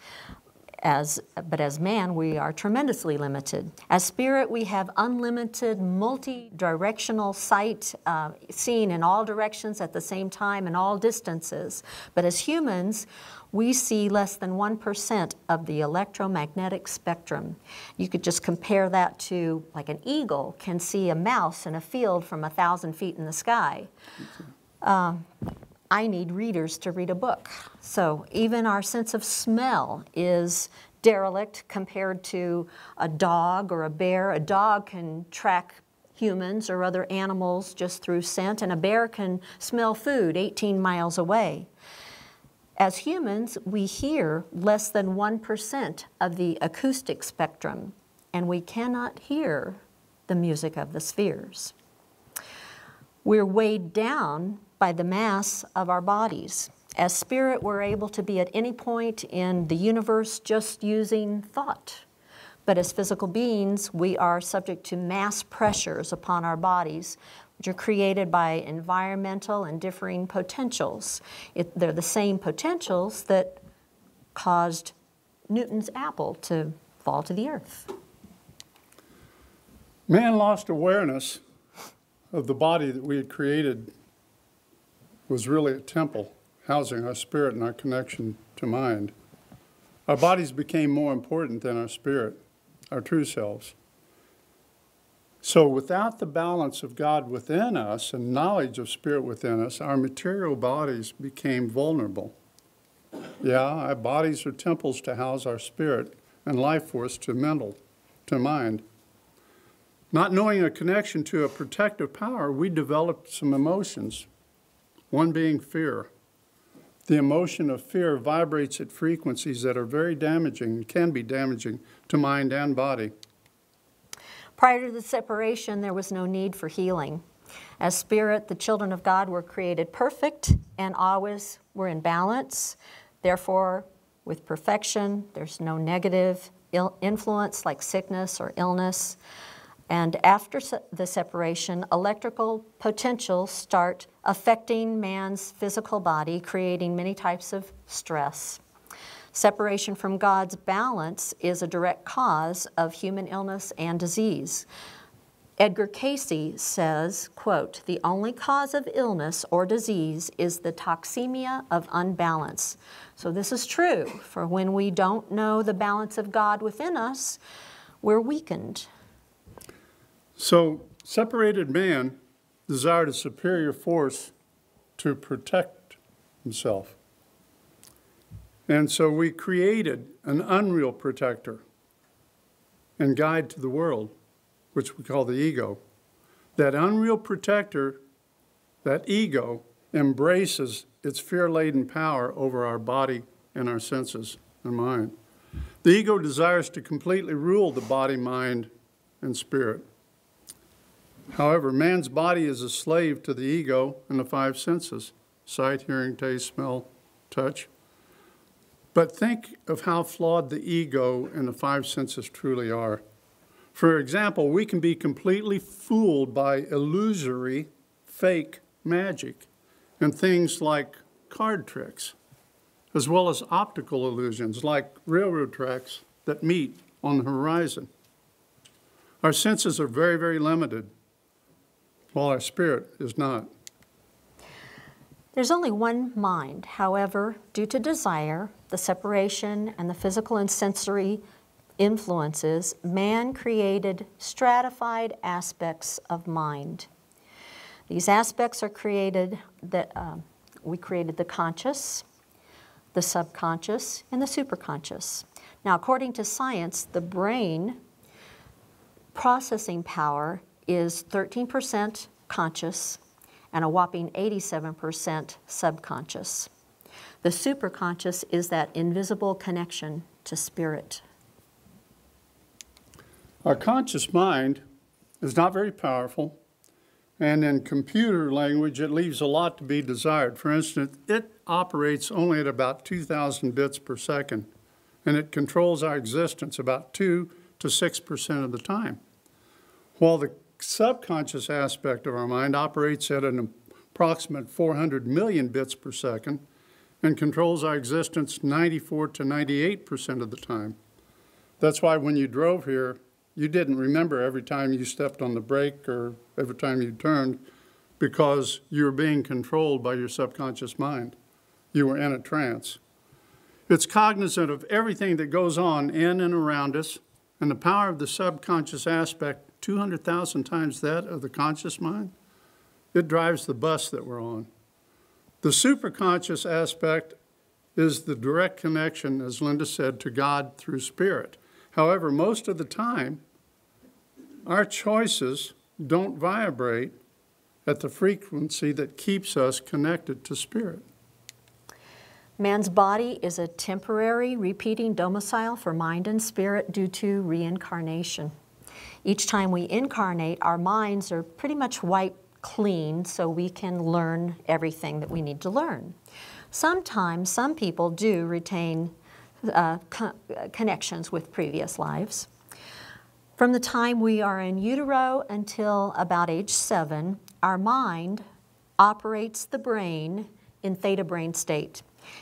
As, but as man, we are tremendously limited. As spirit, we have unlimited multi directional sight, uh, seen in all directions at the same time and all distances. But as humans, we see less than 1% of the electromagnetic spectrum. You could just compare that to like an eagle can see a mouse in a field from a thousand feet in the sky. Um, I need readers to read a book. So even our sense of smell is derelict compared to a dog or a bear. A dog can track humans or other animals just through scent, and a bear can smell food 18 miles away. As humans, we hear less than 1% of the acoustic spectrum, and we cannot hear the music of the spheres. We're weighed down by the mass of our bodies. As spirit, we're able to be at any point in the universe just using thought. But as physical beings, we are subject to mass pressures upon our bodies which are created by environmental and differing potentials. It, they're the same potentials that caused Newton's apple to fall to the earth. Man lost awareness of the body that we had created was really a temple housing our spirit and our connection to mind. Our bodies became more important than our spirit, our true selves. So, without the balance of God within us and knowledge of Spirit within us, our material bodies became vulnerable. Yeah, our bodies are temples to house our spirit and life force to mental, to mind. Not knowing a connection to a protective power, we developed some emotions, one being fear. The emotion of fear vibrates at frequencies that are very damaging and can be damaging to mind and body. Prior to the separation, there was no need for healing. As spirit, the children of God were created perfect and always were in balance. Therefore, with perfection, there's no negative influence like sickness or illness. And after the separation, electrical potentials start affecting man's physical body, creating many types of stress. Separation from God's balance is a direct cause of human illness and disease. Edgar Cayce says, quote, the only cause of illness or disease is the toxemia of unbalance. So this is true, for when we don't know the balance of God within us, we're weakened. So separated man desired a superior force to protect himself. And so we created an unreal protector and guide to the world, which we call the ego. That unreal protector, that ego, embraces its fear laden power over our body and our senses and mind. The ego desires to completely rule the body, mind, and spirit. However, man's body is a slave to the ego and the five senses sight, hearing, taste, smell, touch. But think of how flawed the ego and the five senses truly are. For example, we can be completely fooled by illusory, fake magic and things like card tricks, as well as optical illusions like railroad tracks that meet on the horizon. Our senses are very, very limited, while our spirit is not. There's only one mind. However, due to desire, the separation, and the physical and sensory influences, man created stratified aspects of mind. These aspects are created that uh, we created the conscious, the subconscious, and the superconscious. Now, according to science, the brain processing power is 13% conscious, and a whopping 87% subconscious. The superconscious is that invisible connection to spirit. Our conscious mind is not very powerful, and in computer language, it leaves a lot to be desired. For instance, it operates only at about 2,000 bits per second, and it controls our existence about 2 to 6% of the time. While the subconscious aspect of our mind operates at an approximate 400 million bits per second and controls our existence 94 to 98% of the time. That's why when you drove here, you didn't remember every time you stepped on the brake or every time you turned because you were being controlled by your subconscious mind. You were in a trance. It's cognizant of everything that goes on in and around us, and the power of the subconscious aspect 200,000 times that of the conscious mind, it drives the bus that we're on. The superconscious aspect is the direct connection, as Linda said, to God through spirit. However, most of the time, our choices don't vibrate at the frequency that keeps us connected to spirit. Man's body is a temporary repeating domicile for mind and spirit due to reincarnation. Each time we incarnate, our minds are pretty much wiped clean so we can learn everything that we need to learn. Sometimes some people do retain uh, co connections with previous lives. From the time we are in utero until about age seven, our mind operates the brain in theta brain state.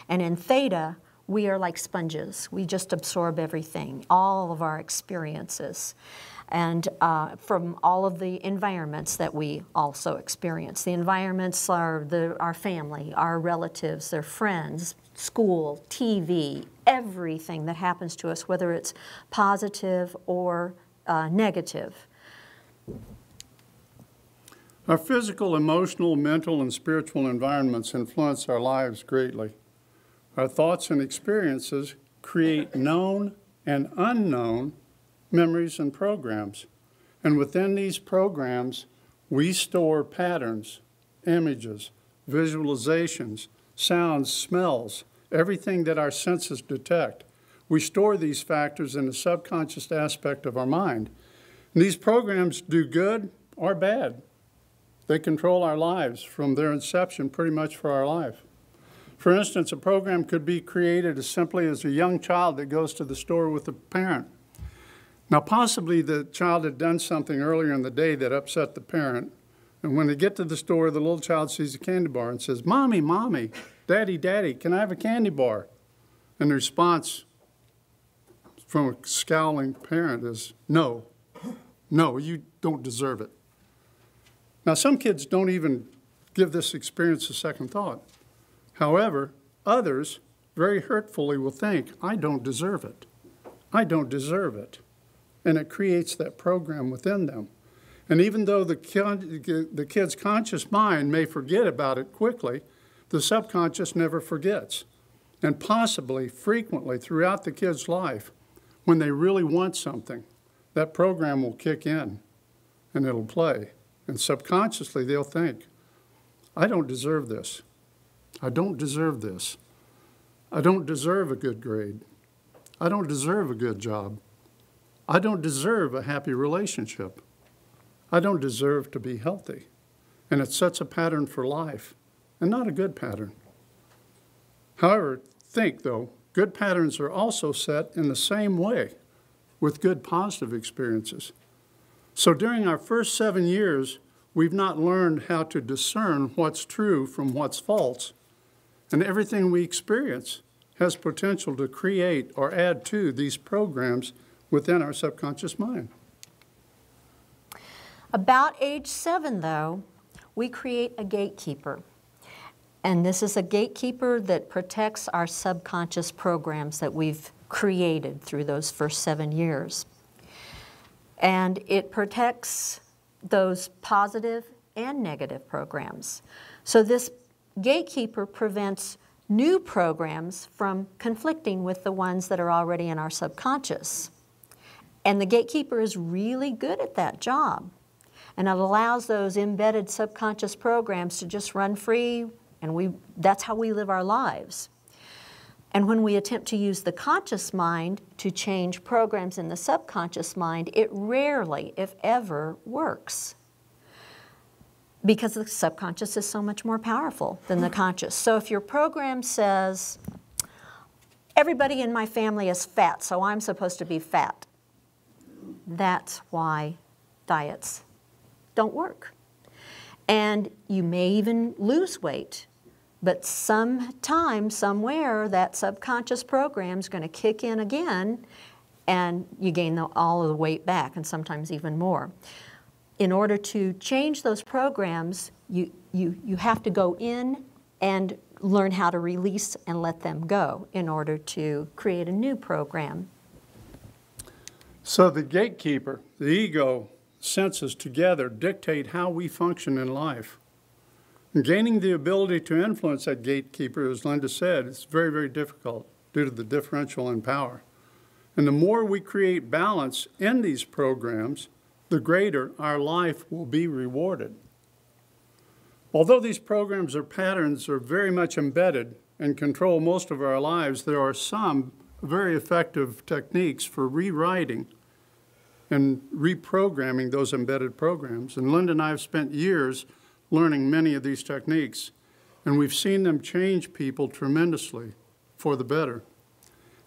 And in theta, we are like sponges. We just absorb everything, all of our experiences, and uh, from all of the environments that we also experience. The environments are the, our family, our relatives, their friends, school, TV, everything that happens to us, whether it's positive or uh, negative. Our physical, emotional, mental, and spiritual environments influence our lives greatly. Our thoughts and experiences create known and unknown memories and programs. And within these programs, we store patterns, images, visualizations, sounds, smells, everything that our senses detect. We store these factors in the subconscious aspect of our mind. And these programs do good or bad. They control our lives from their inception pretty much for our life. For instance, a program could be created as simply as a young child that goes to the store with a parent. Now, possibly the child had done something earlier in the day that upset the parent, and when they get to the store, the little child sees a candy bar and says, Mommy, Mommy, Daddy, Daddy, can I have a candy bar? And the response from a scowling parent is, No, no, you don't deserve it. Now, some kids don't even give this experience a second thought. However, others very hurtfully will think, I don't deserve it. I don't deserve it. And it creates that program within them. And even though the, kid, the kid's conscious mind may forget about it quickly, the subconscious never forgets. And possibly, frequently, throughout the kid's life, when they really want something, that program will kick in and it'll play. And subconsciously, they'll think, I don't deserve this. I don't deserve this. I don't deserve a good grade. I don't deserve a good job. I don't deserve a happy relationship. I don't deserve to be healthy. And it sets a pattern for life, and not a good pattern. However, think though, good patterns are also set in the same way with good positive experiences. So during our first seven years, we've not learned how to discern what's true from what's false and everything we experience has potential to create or add to these programs within our subconscious mind. About age seven, though, we create a gatekeeper. And this is a gatekeeper that protects our subconscious programs that we've created through those first seven years. And it protects those positive and negative programs. So this gatekeeper prevents new programs from conflicting with the ones that are already in our subconscious. And the gatekeeper is really good at that job. And it allows those embedded subconscious programs to just run free, and we, that's how we live our lives. And when we attempt to use the conscious mind to change programs in the subconscious mind, it rarely, if ever, works because the subconscious is so much more powerful than the conscious. So if your program says, everybody in my family is fat, so I'm supposed to be fat, that's why diets don't work. And you may even lose weight, but sometime, somewhere, that subconscious program is going to kick in again and you gain the, all of the weight back and sometimes even more in order to change those programs, you, you, you have to go in and learn how to release and let them go in order to create a new program. So the gatekeeper, the ego, senses together dictate how we function in life. Gaining the ability to influence that gatekeeper, as Linda said, is very, very difficult due to the differential in power. And the more we create balance in these programs, the greater our life will be rewarded. Although these programs or patterns are very much embedded and control most of our lives, there are some very effective techniques for rewriting and reprogramming those embedded programs. And Linda and I have spent years learning many of these techniques, and we've seen them change people tremendously for the better.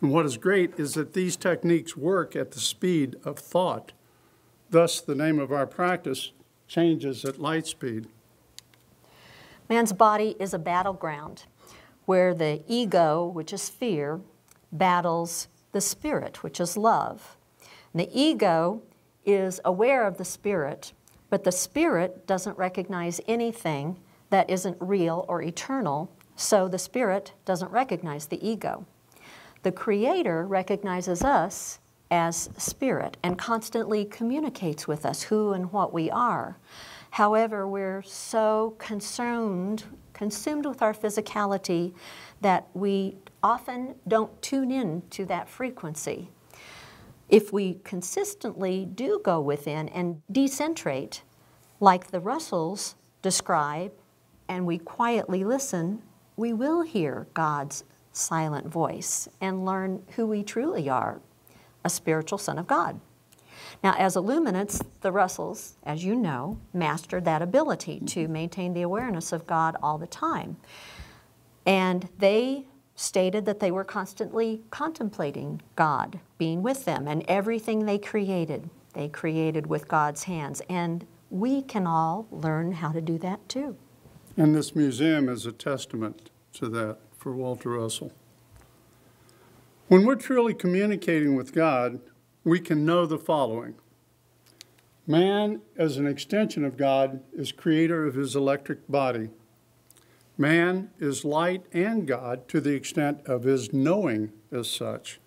And what is great is that these techniques work at the speed of thought Thus, the name of our practice changes at light speed. Man's body is a battleground where the ego, which is fear, battles the spirit, which is love. And the ego is aware of the spirit, but the spirit doesn't recognize anything that isn't real or eternal, so the spirit doesn't recognize the ego. The Creator recognizes us as spirit and constantly communicates with us who and what we are. However, we're so consumed, consumed with our physicality that we often don't tune in to that frequency. If we consistently do go within and decentrate, like the Russells describe, and we quietly listen, we will hear God's silent voice and learn who we truly are a spiritual son of God. Now, as illuminates, the Russells, as you know, mastered that ability to maintain the awareness of God all the time. And they stated that they were constantly contemplating God being with them and everything they created, they created with God's hands. And we can all learn how to do that too. And this museum is a testament to that for Walter Russell. When we're truly communicating with God, we can know the following Man, as an extension of God, is creator of his electric body. Man is light and God to the extent of his knowing as such.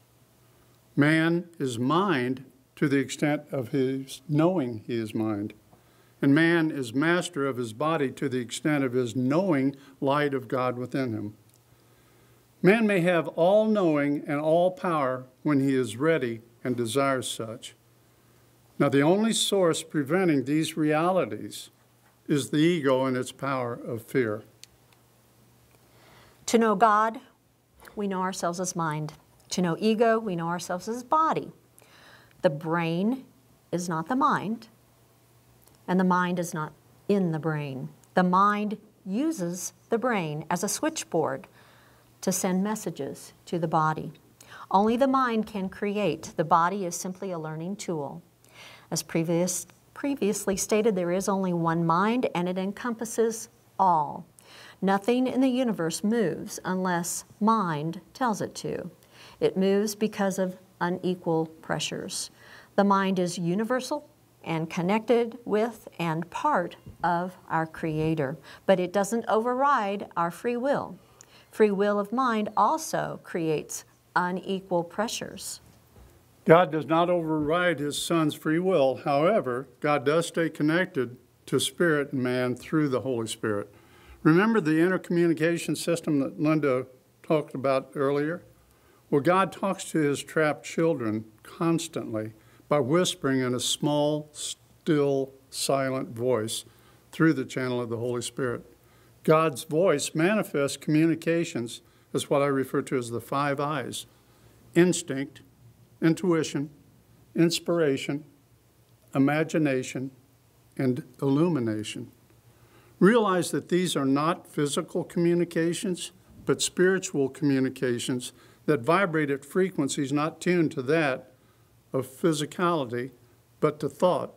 Man is mind to the extent of his knowing he is mind. And man is master of his body to the extent of his knowing light of God within him. Man may have all knowing and all power when he is ready and desires such. Now, the only source preventing these realities is the ego and its power of fear. To know God, we know ourselves as mind. To know ego, we know ourselves as body. The brain is not the mind, and the mind is not in the brain. The mind uses the brain as a switchboard to send messages to the body. Only the mind can create. The body is simply a learning tool. As previous, previously stated, there is only one mind and it encompasses all. Nothing in the universe moves unless mind tells it to. It moves because of unequal pressures. The mind is universal and connected with and part of our Creator, but it doesn't override our free will. Free will of mind also creates unequal pressures. God does not override his son's free will. However, God does stay connected to spirit and man through the Holy Spirit. Remember the intercommunication system that Linda talked about earlier? Well, God talks to his trapped children constantly by whispering in a small, still, silent voice through the channel of the Holy Spirit. God's voice manifests communications as what I refer to as the five eyes instinct, intuition, inspiration, imagination, and illumination. Realize that these are not physical communications, but spiritual communications that vibrate at frequencies not tuned to that of physicality, but to thought.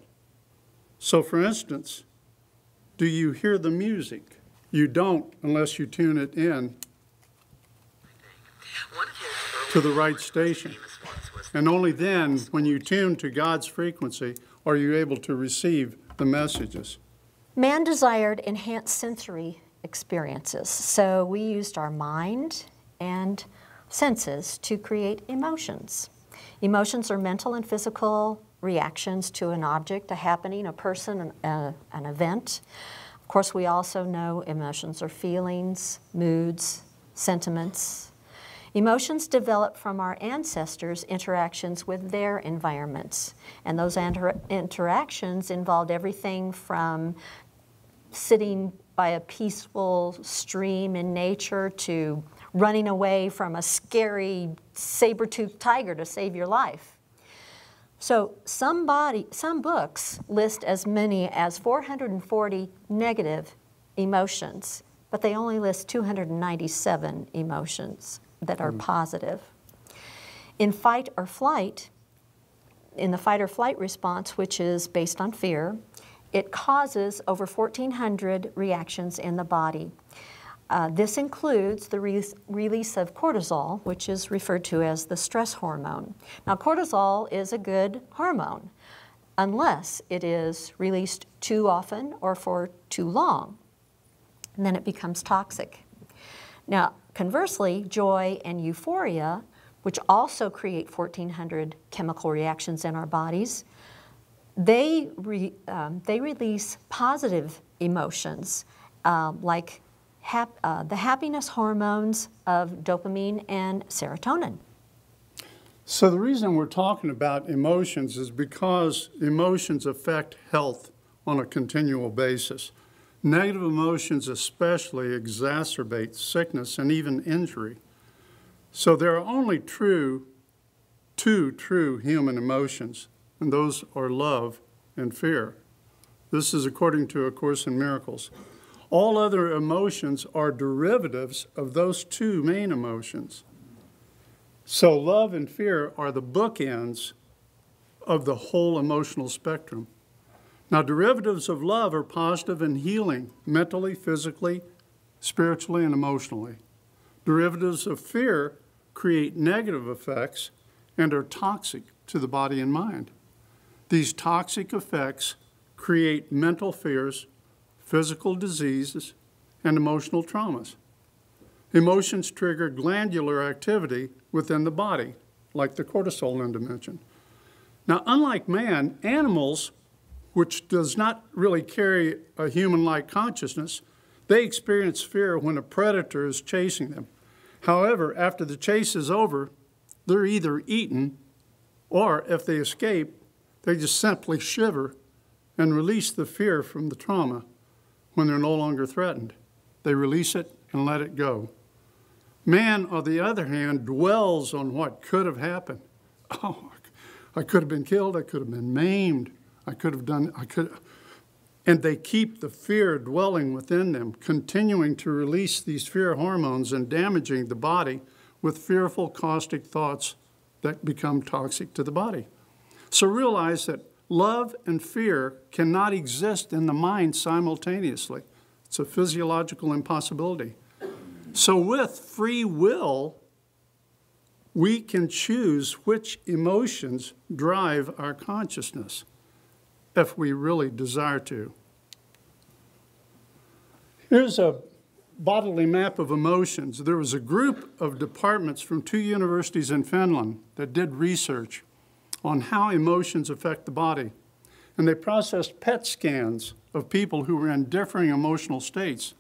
So, for instance, do you hear the music? You don't unless you tune it in to the right station. And only then, when you tune to God's frequency, are you able to receive the messages. Man desired enhanced sensory experiences, so we used our mind and senses to create emotions. Emotions are mental and physical reactions to an object, a happening, a person, an, uh, an event. Of course, we also know emotions are feelings, moods, sentiments. Emotions develop from our ancestors' interactions with their environments. And those inter- interactions involved everything from sitting by a peaceful stream in nature to running away from a scary saber-toothed tiger to save your life. So some, body, some books list as many as 440 negative emotions, but they only list 297 emotions that are hmm. positive. In fight or flight, in the fight or flight response, which is based on fear, it causes over 1,400 reactions in the body. Uh, this includes the re- release of cortisol, which is referred to as the stress hormone. Now, cortisol is a good hormone unless it is released too often or for too long. And then it becomes toxic. Now, conversely, joy and euphoria, which also create 1,400 chemical reactions in our bodies, they, re, um, they release positive emotions um, like hap, uh, the happiness hormones of dopamine and serotonin. So the reason we're talking about emotions is because emotions affect health on a continual basis. Negative emotions especially exacerbate sickness and even injury. So there are only true, two true human emotions, and those are love and fear. This is according to A Course in Miracles. All other emotions are derivatives of those two main emotions. So, love and fear are the bookends of the whole emotional spectrum. Now, derivatives of love are positive and healing mentally, physically, spiritually, and emotionally. Derivatives of fear create negative effects and are toxic to the body and mind. These toxic effects create mental fears, physical diseases, and emotional traumas. Emotions trigger glandular activity within the body, like the cortisol Linda mentioned. Now, unlike man, animals, which does not really carry a human-like consciousness, they experience fear when a predator is chasing them. However, after the chase is over, they're either eaten or if they escape, they just simply shiver and release the fear from the trauma when they're no longer threatened. They release it and let it go. Man, on the other hand, dwells on what could have happened. Oh, I could have been killed. I could have been maimed. I could have done, I could. And they keep the fear dwelling within them, continuing to release these fear hormones and damaging the body with fearful, caustic thoughts that become toxic to the body. So realize that love and fear cannot exist in the mind simultaneously. It's a physiological impossibility. So, with free will, we can choose which emotions drive our consciousness if we really desire to. Here's a bodily map of emotions. There was a group of departments from two universities in Finland that did research on how emotions affect the body. And they processed PET scans of people who were in differing emotional states.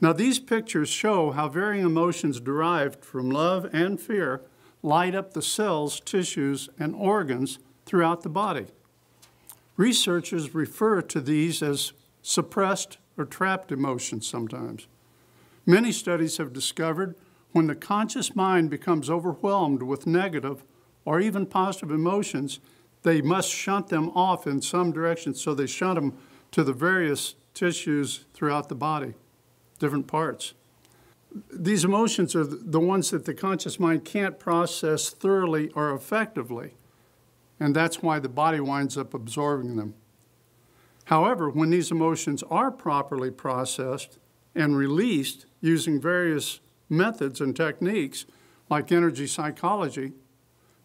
Now, these pictures show how varying emotions derived from love and fear light up the cells, tissues, and organs throughout the body. Researchers refer to these as suppressed or trapped emotions sometimes. Many studies have discovered when the conscious mind becomes overwhelmed with negative or even positive emotions, they must shunt them off in some direction, so they shunt them to the various tissues throughout the body different parts. These emotions are the ones that the conscious mind can't process thoroughly or effectively, and that's why the body winds up absorbing them. However, when these emotions are properly processed and released using various methods and techniques, like energy psychology,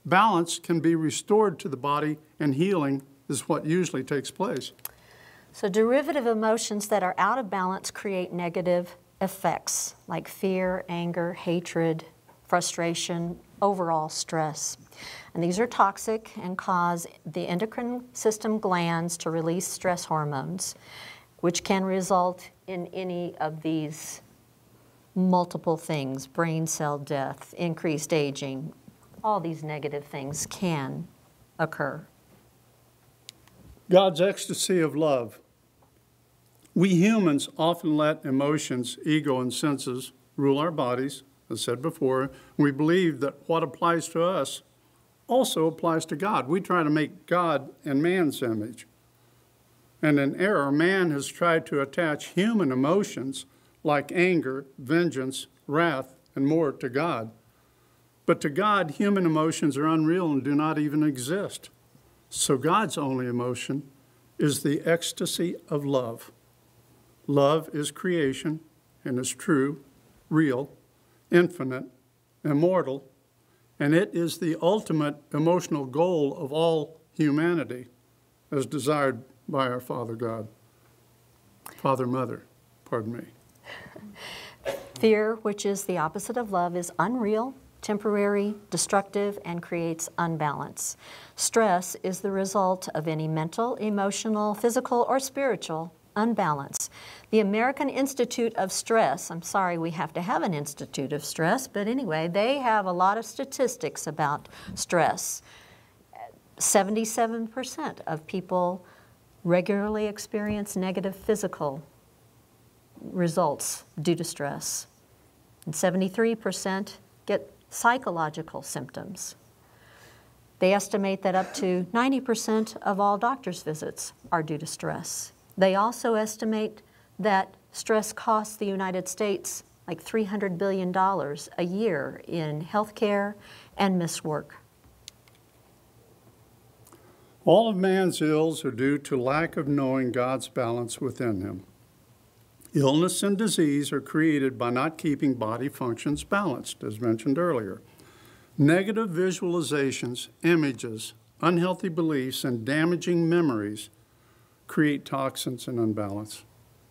balance can be restored to the body and healing is what usually takes place. So, derivative emotions that are out of balance create negative effects like fear, anger, hatred, frustration, overall stress. And these are toxic and cause the endocrine system glands to release stress hormones, which can result in any of these multiple things brain cell death, increased aging, all these negative things can occur. God's ecstasy of love we humans often let emotions, ego, and senses rule our bodies, as said before. We believe that what applies to us also applies to God. We try to make God in man's image. And in error, man has tried to attach human emotions like anger, vengeance, wrath, and more to God. But to God, human emotions are unreal and do not even exist. So God's only emotion is the ecstasy of love. Love is creation and is true, real, infinite, immortal, and it is the ultimate emotional goal of all humanity as desired by our Father God. Father, Mother, pardon me. Fear, which is the opposite of love, is unreal, temporary, destructive, and creates unbalance. Stress is the result of any mental, emotional, physical, or spiritual unbalance. The American Institute of Stress, I'm sorry we have to have an Institute of Stress, but anyway, they have a lot of statistics about stress. 77% of people regularly experience negative physical results due to stress. And 73% get psychological symptoms. They estimate that up to 90% of all doctor's visits are due to stress. They also estimate that stress costs the United States like $300 billion a year in health care and missed work. All of man's ills are due to lack of knowing God's balance within him. Illness and disease are created by not keeping body functions balanced, as mentioned earlier. Negative visualizations, images, unhealthy beliefs, and damaging memories create toxins and unbalance.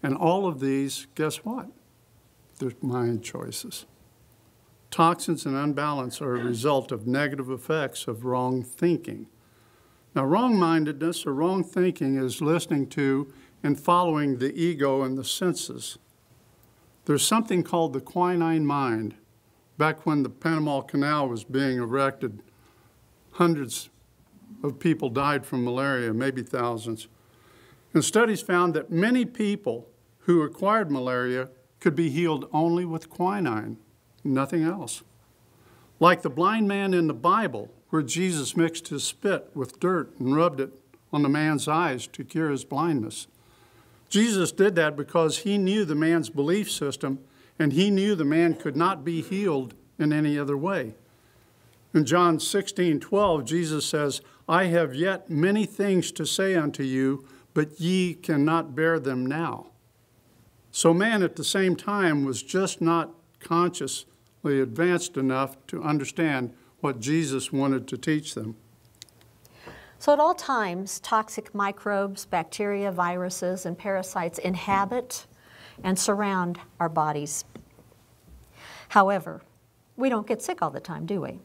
And all of these, guess what? They're mind choices. Toxins and unbalance are a result of negative effects of wrong thinking. Now, wrong mindedness or wrong thinking is listening to and following the ego and the senses. There's something called the quinine mind. Back when the Panama Canal was being erected, hundreds of people died from malaria, maybe thousands. And studies found that many people who acquired malaria could be healed only with quinine, nothing else. Like the blind man in the Bible, where Jesus mixed his spit with dirt and rubbed it on the man's eyes to cure his blindness. Jesus did that because he knew the man's belief system and he knew the man could not be healed in any other way. In John 16, 12, Jesus says, I have yet many things to say unto you, but ye cannot bear them now. So man at the same time was just not consciously advanced enough to understand what Jesus wanted to teach them. So, at all times, toxic microbes, bacteria, viruses, and parasites inhabit and surround our bodies. However, we don't get sick all the time, do we?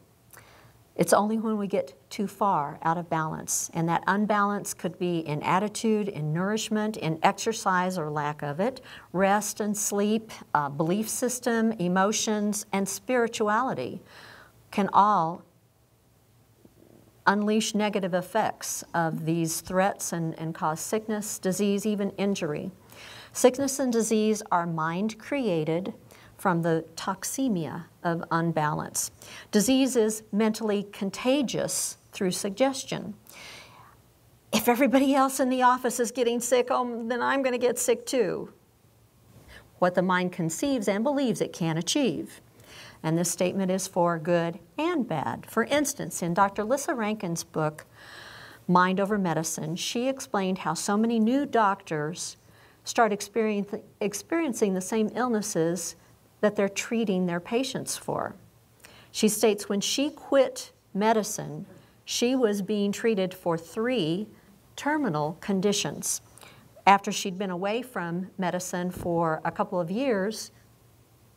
It's only when we get too far out of balance, and that unbalance could be in attitude, in nourishment, in exercise or lack of it, rest and sleep, uh, belief system, emotions, and spirituality can all unleash negative effects of these threats and, and cause sickness, disease, even injury. Sickness and disease are mind created from the toxemia of unbalance. Disease is mentally contagious through suggestion. If everybody else in the office is getting sick, oh, then I'm going to get sick too. What the mind conceives and believes it can achieve. And this statement is for good and bad. For instance, in Dr. Lissa Rankin's book, Mind Over Medicine, she explained how so many new doctors start experiencing the same illnesses that they're treating their patients for. She states when she quit medicine, she was being treated for three terminal conditions. After she'd been away from medicine for a couple of years,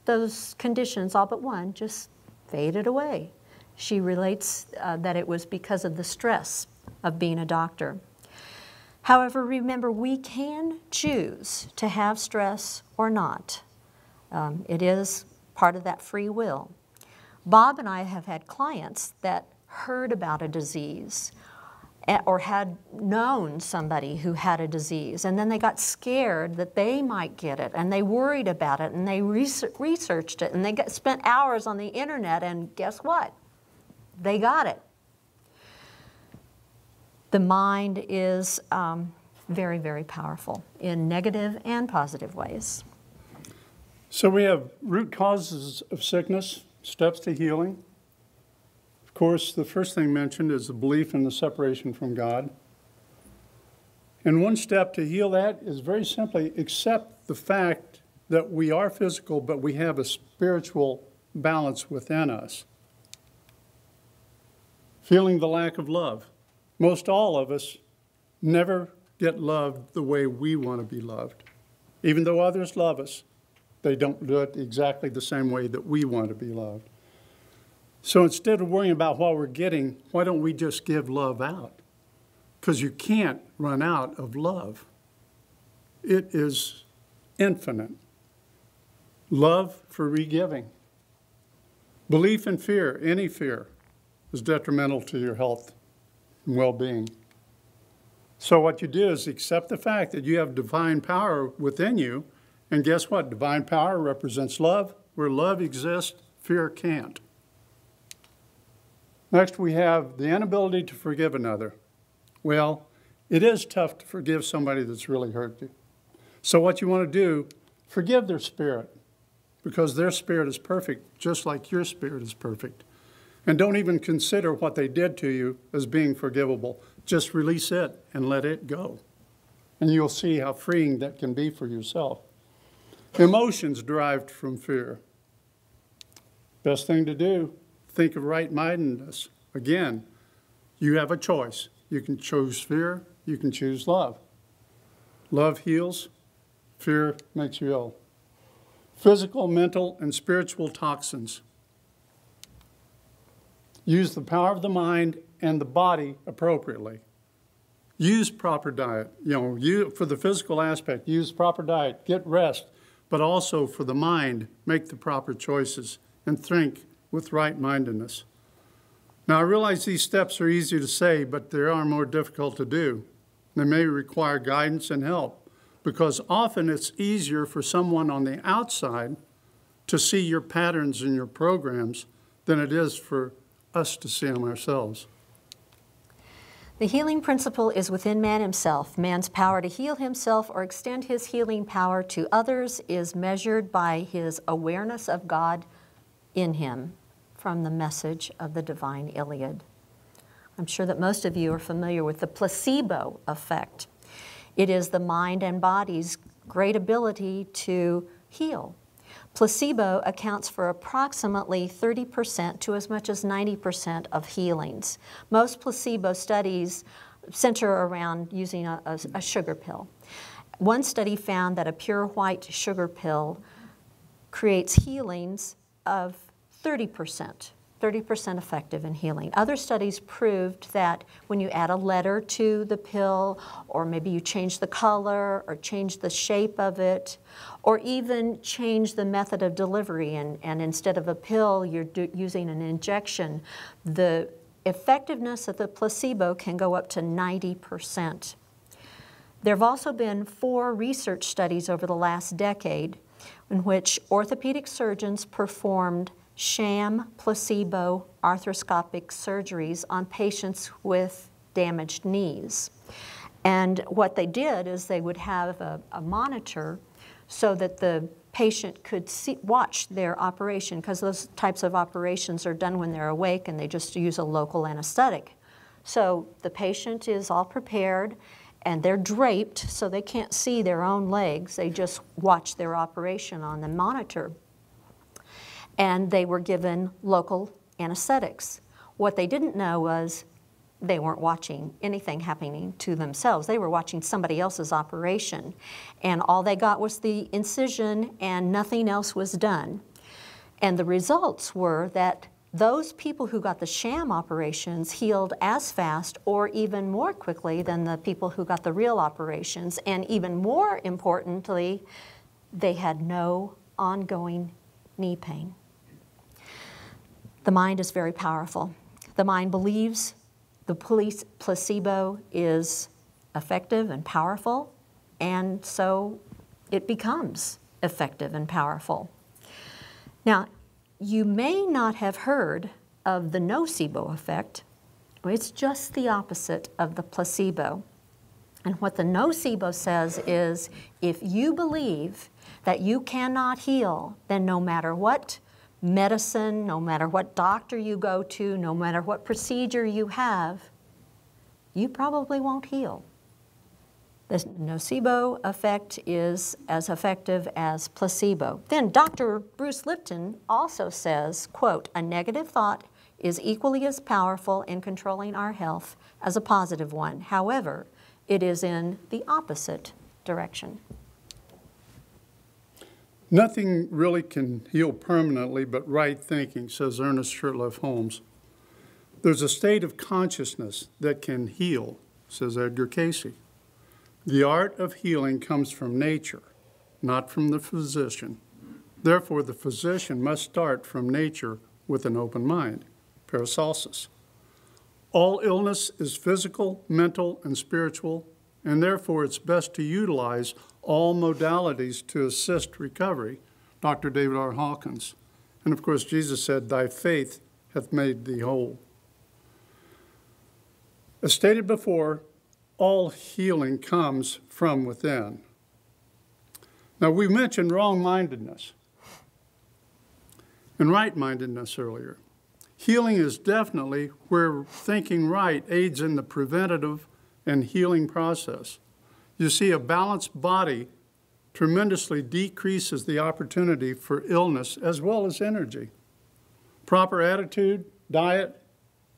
those conditions, all but one, just faded away. She relates uh, that it was because of the stress of being a doctor. However, remember, we can choose to have stress or not. Um, it is part of that free will. Bob and I have had clients that heard about a disease or had known somebody who had a disease, and then they got scared that they might get it, and they worried about it, and they researched it, and they got, spent hours on the internet, and guess what? They got it. The mind is um, very, very powerful in negative and positive ways. So we have root causes of sickness, steps to healing, of course, the first thing mentioned is the belief in the separation from God. And one step to heal that is very simply accept the fact that we are physical, but we have a spiritual balance within us. Feeling the lack of love. Most all of us never get loved the way we want to be loved. Even though others love us, they don't do it exactly the same way that we want to be loved. So instead of worrying about what we're getting, why don't we just give love out? Because you can't run out of love. It is infinite. Love for regiving. Belief and fear, any fear, is detrimental to your health and well being. So, what you do is accept the fact that you have divine power within you. And guess what? Divine power represents love. Where love exists, fear can't. Next, we have the inability to forgive another. Well, it is tough to forgive somebody that's really hurt you. So, what you want to do, forgive their spirit because their spirit is perfect, just like your spirit is perfect. And don't even consider what they did to you as being forgivable. Just release it and let it go. And you'll see how freeing that can be for yourself. Emotions derived from fear. Best thing to do, think of right mindedness. Again, you have a choice. You can choose fear, you can choose love. Love heals, fear makes you ill. Physical, mental, and spiritual toxins. Use the power of the mind and the body appropriately. Use proper diet. You know, you, for the physical aspect, use proper diet, get rest, but also for the mind, make the proper choices and think with right mindedness. Now, I realize these steps are easy to say, but they are more difficult to do. They may require guidance and help because often it's easier for someone on the outside to see your patterns and your programs than it is for us to see them ourselves. The healing principle is within man himself. Man's power to heal himself or extend his healing power to others is measured by his awareness of God in him from the message of the divine Iliad. I'm sure that most of you are familiar with the placebo effect. It is the mind and body's great ability to heal. Placebo accounts for approximately 30% to as much as 90% of healings. Most placebo studies center around using a, a, a, sugar pill. One study found that a pure white sugar pill creates healings of 30%. 30% effective in healing. Other studies proved that when you add a letter to the pill, or maybe you change the color, or change the shape of it, or even change the method of delivery, and, and instead of a pill, you're using an injection, the effectiveness of the placebo can go up to 90%. There have also been four research studies over the last decade in which orthopedic surgeons performed sham placebo arthroscopic surgeries on patients with damaged knees. And what they did is they would have a, a monitor so that the patient could see, watch their operation because those types of operations are done when they're awake and they just use a local anesthetic. So the patient is all prepared and they're draped so they can't see their own legs. They just watch their operation on the monitor and they were given local anesthetics. What they didn't know was they weren't watching anything happening to themselves. They were watching somebody else's operation. And all they got was the incision and nothing else was done. And the results were that those people who got the sham operations healed as fast or even more quickly than the people who got the real operations. And even more importantly, they had no ongoing knee pain. The mind is very powerful. The mind believes the police placebo is effective and powerful, and so it becomes effective and powerful. Now, you may not have heard of the nocebo effect. It's just the opposite of the placebo. And what the nocebo says is if you believe that you cannot heal, then no matter what medicine, no matter what doctor you go to, no matter what procedure you have, you probably won't heal. The nocebo effect is as effective as placebo. Then Dr. Bruce Lipton also says, quote, a negative thought is equally as powerful in controlling our health as a positive one. However, it is in the opposite direction. Nothing really can heal permanently but right thinking, says Ernest Shurtleff Holmes. There's a state of consciousness that can heal, says Edgar Cayce. The art of healing comes from nature, not from the physician. Therefore, the physician must start from nature with an open mind. Paracelsus. All illness is physical, mental, and spiritual, and therefore it's best to utilize all modalities to assist recovery. Dr. David R. Hawkins. And of course, Jesus said, Thy faith hath made thee whole. As stated before, all healing comes from within. Now, we mentioned wrong mindedness and right mindedness earlier. Healing is definitely where thinking right aids in the preventative and healing process. You see, a balanced body tremendously decreases the opportunity for illness as well as energy. Proper attitude, diet,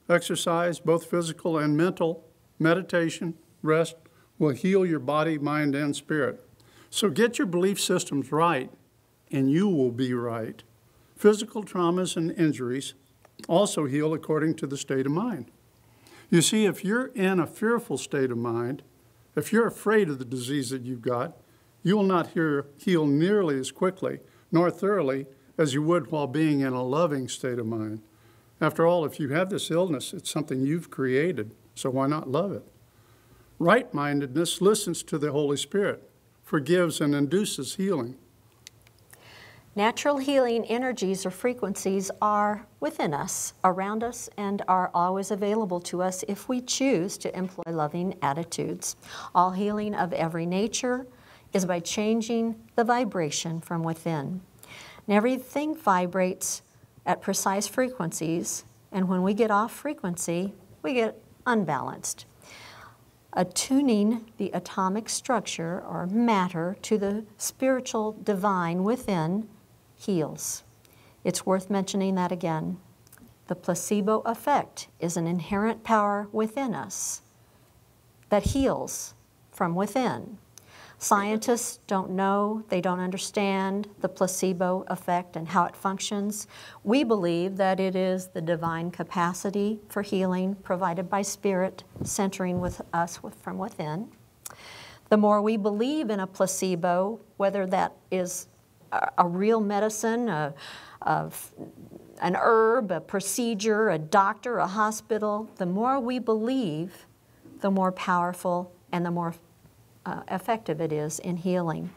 exercise, both physical and mental, meditation, rest will heal your body, mind, and spirit. So get your belief systems right, and you will be right. Physical traumas and injuries also heal according to the state of mind. You see, if you're in a fearful state of mind, if you're afraid of the disease that you've got, you will not hear, heal nearly as quickly nor thoroughly as you would while being in a loving state of mind. After all, if you have this illness, it's something you've created, so why not love it? Right mindedness listens to the Holy Spirit, forgives, and induces healing. Natural healing energies or frequencies are within us, around us, and are always available to us if we choose to employ loving attitudes. All healing of every nature is by changing the vibration from within. And everything vibrates at precise frequencies, and when we get off frequency, we get unbalanced. Attuning the atomic structure or matter to the spiritual divine within heals. It's worth mentioning that again. The placebo effect is an inherent power within us that heals from within. Scientists don't know, they don't understand the placebo effect and how it functions. We believe that it is the divine capacity for healing provided by Spirit, centering with us from within. The more we believe in a placebo, whether that is a, real medicine, a, an herb, a procedure, a doctor, a hospital, the more we believe, the more powerful and the more uh, effective it is in healing.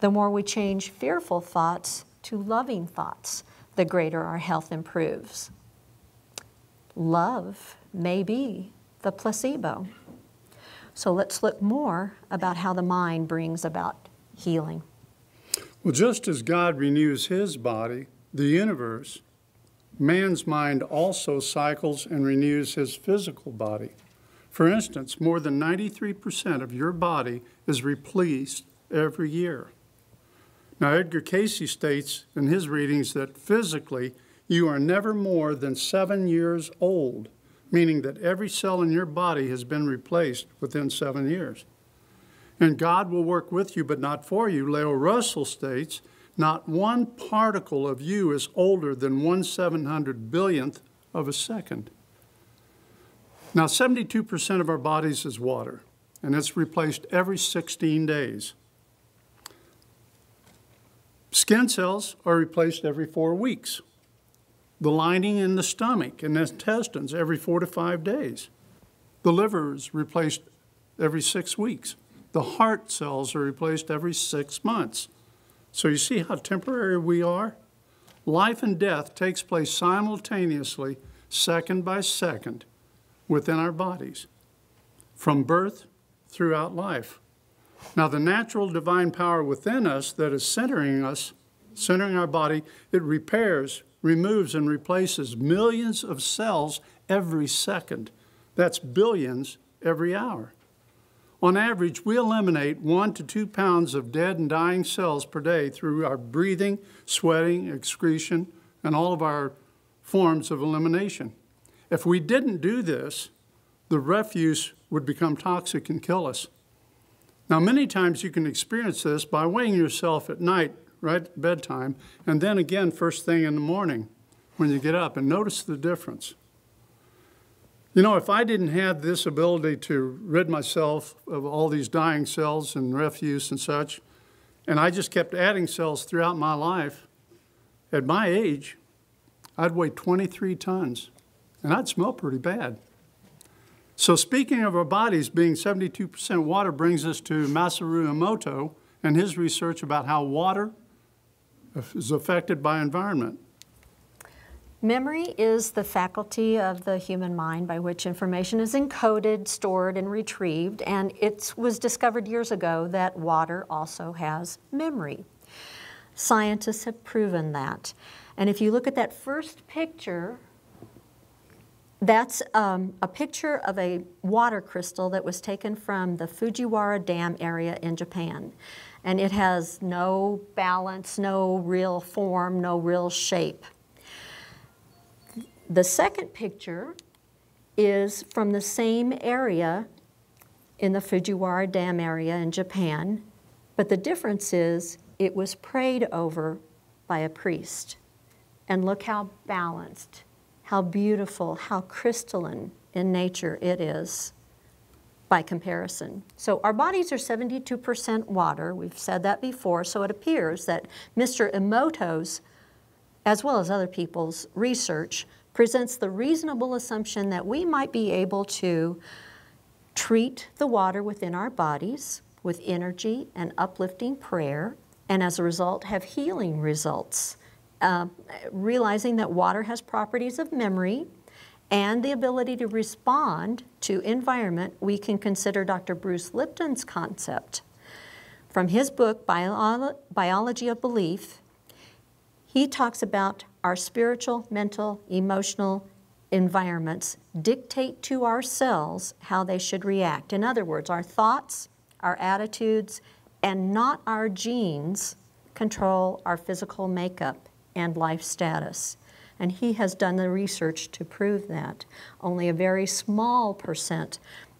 The more we change fearful thoughts to loving thoughts, the greater our health improves. Love may be the placebo. So let's look more about how the mind brings about healing. Well, just as God renews his body, the universe, man's mind also cycles and renews his physical body. For instance, more than 93% of your body is replaced every year. Now, Edgar Cayce states in his readings that physically you are never more than seven years old, meaning that every cell in your body has been replaced within seven years. And God will work with you, but not for you. Lao Russell states, not one particle of you is older than one seven hundred billionth of a second. Now, 72% of our bodies is water, and it's replaced every 16 days. Skin cells are replaced every four weeks. The lining in the stomach and intestines every four to five days. The liver is replaced every six weeks. The heart cells are replaced every six months. So you see how temporary we are? Life and death takes place simultaneously, second by second, within our bodies, from birth throughout life. Now, the natural divine power within us that is centering us, centering our body, it repairs, removes, and replaces millions of cells every second. That's billions every hour. On average, we eliminate one to two pounds of dead and dying cells per day through our breathing, sweating, excretion, and all of our forms of elimination. If we didn't do this, the refuse would become toxic and kill us. Now, many times you can experience this by weighing yourself at night, right at bedtime, and then again first thing in the morning when you get up, and notice the difference. You know, if I didn't have this ability to rid myself of all these dying cells and refuse and such, and I just kept adding cells throughout my life, at my age, I'd weigh 23 tons, and I'd smell pretty bad. So speaking of our bodies being 72% water brings us to Masaru Emoto and his research about how water is affected by environment. Memory is the faculty of the human mind by which information is encoded, stored, and retrieved, and it was discovered years ago that water also has memory. Scientists have proven that. And if you look at that first picture, that's um, a picture of a water crystal that was taken from the Fujiwara Dam area in Japan. And it has no balance, no real form, no real shape. The second picture is from the same area in the Fujiwara Dam area in Japan, but the difference is it was prayed over by a priest. And look how balanced, how beautiful, how crystalline in nature it is by comparison. So our bodies are 72% water. We've said that before. So it appears that Mr. Emoto's, as well as other people's research, presents the reasonable assumption that we might be able to treat the water within our bodies with energy and uplifting prayer, and as a result have healing results. Uh, realizing that water has properties of memory and the ability to respond to environment, we can consider Dr. Bruce Lipton's concept. From his book, Bio Biology of Belief, he talks about our spiritual, mental, emotional environments dictate to our cells how they should react. In other words, our thoughts, our attitudes, and not our genes control our physical makeup and life status. And he has done the research to prove that. Only a very small percent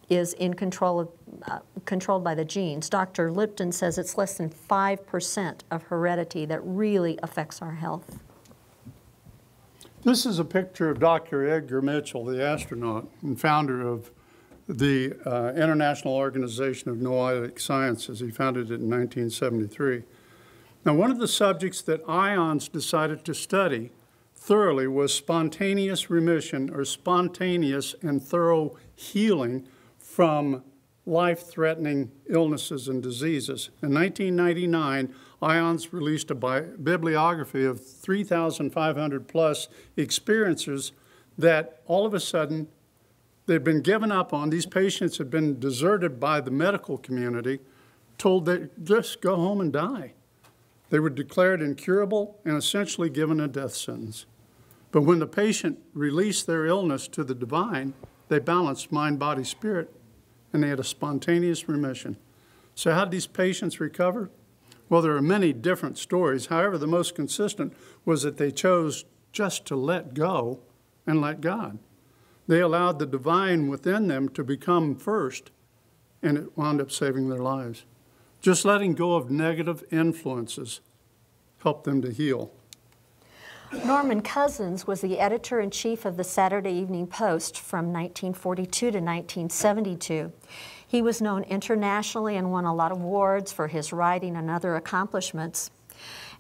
is in control of, uh, controlled by the genes. Dr. Lipton says it's less than 5% of heredity that really affects our health. This is a picture of Dr. Edgar Mitchell, the astronaut and founder of the uh, International Organization of Noetic Sciences. He founded it in 1973. Now, one of the subjects that IONS decided to study thoroughly was spontaneous remission or spontaneous and thorough healing from life-threatening illnesses and diseases. In 1999, IONS released a bibliography of 3,500 plus experiences that all of a sudden they'd been given up on. These patients had been deserted by the medical community, told that just go home and die. They were declared incurable and essentially given a death sentence. But when the patient released their illness to the divine, they balanced mind, body, spirit, and they had a spontaneous remission. So, how did these patients recover? Well, there are many different stories. However, the most consistent was that they chose just to let go and let God. They allowed the divine within them to become first, and it wound up saving their lives. Just letting go of negative influences helped them to heal. Norman Cousins was the editor in chief of the Saturday Evening Post from 1942 to 1972. He was known internationally and won a lot of awards for his writing and other accomplishments.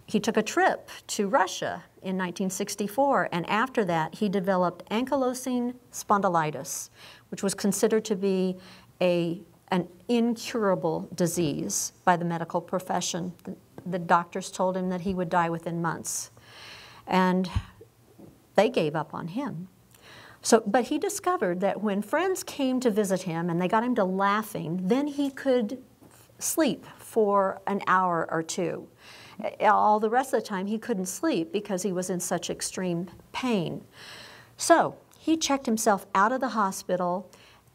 He took a trip to Russia in 1964, and after that, he developed ankylosing spondylitis, which was considered to be a, an incurable disease by the medical profession. The, the doctors told him that he would die within months and they gave up on him. So, but he discovered that when friends came to visit him and they got him to laughing, then he could sleep for an hour or two. All the rest of the time he couldn't sleep because he was in such extreme pain. So he checked himself out of the hospital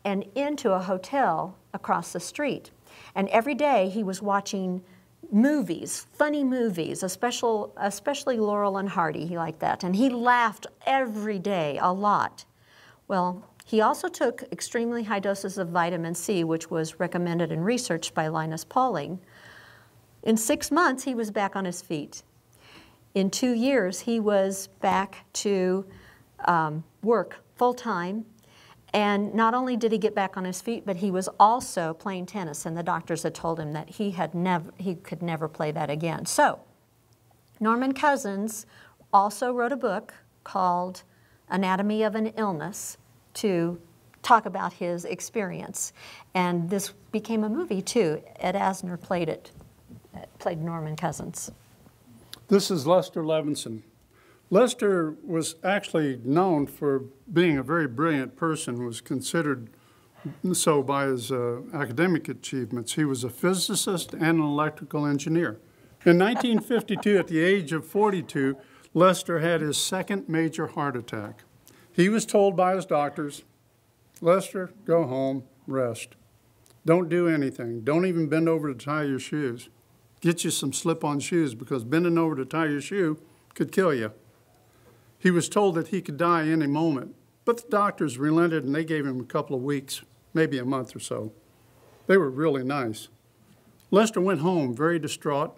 and into a hotel across the street. And every day he was watching movies, funny movies, especially, especially Laurel and Hardy, he liked that. And he laughed every day a lot. Well, he also took extremely high doses of vitamin C, which was recommended and researched by Linus Pauling. In six months, he was back on his feet. In two years, he was back to um, work full time. And not only did he get back on his feet, but he was also playing tennis. And the doctors had told him that he had never, he could never play that again. So, Norman Cousins also wrote a book called Anatomy of an Illness to talk about his experience. And this became a movie too. Ed Asner played it, played Norman Cousins. This is Lester Levinson. Lester was actually known for being a very brilliant person, was considered so by his uh, academic achievements. He was a physicist and an electrical engineer. In 1952, at the age of 42, Lester had his second major heart attack. He was told by his doctors, Lester, go home, rest. Don't do anything. Don't even bend over to tie your shoes. Get you some slip on shoes because bending over to tie your shoe could kill you. He was told that he could die any moment, but the doctors relented and they gave him a couple of weeks, maybe a month or so. They were really nice. Lester went home very distraught,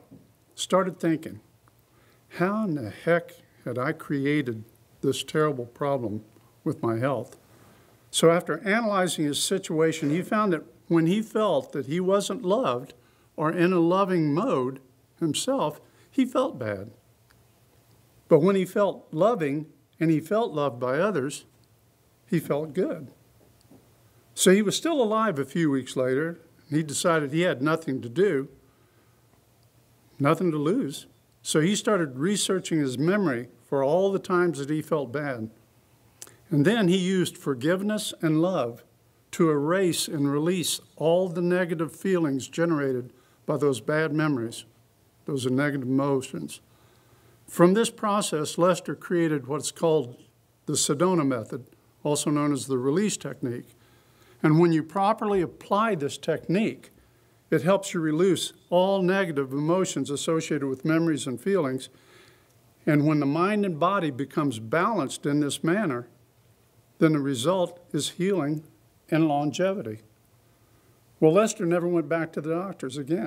started thinking, how in the heck had I created this terrible problem with my health? So, after analyzing his situation, he found that when he felt that he wasn't loved or in a loving mode himself, he felt bad. But when he felt loving and he felt loved by others, he felt good. So he was still alive a few weeks later. He decided he had nothing to do, nothing to lose. So he started researching his memory for all the times that he felt bad. And then he used forgiveness and love to erase and release all the negative feelings generated by those bad memories, those negative emotions. From this process, Lester created what's called the Sedona method, also known as the release technique. And when you properly apply this technique, it helps you release all negative emotions associated with memories and feelings. And when the mind and body becomes balanced in this manner, then the result is healing and longevity. Well, Lester never went back to the doctors again.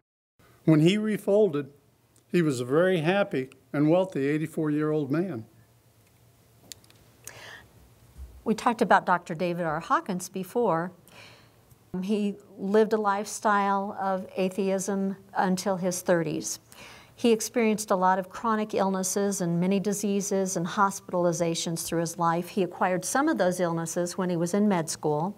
When he refolded, he was a very happy and wealthy 84 year old man. We talked about Dr. David R. Hawkins before. He lived a lifestyle of atheism until his 30s. He experienced a lot of chronic illnesses and many diseases and hospitalizations through his life. He acquired some of those illnesses when he was in med school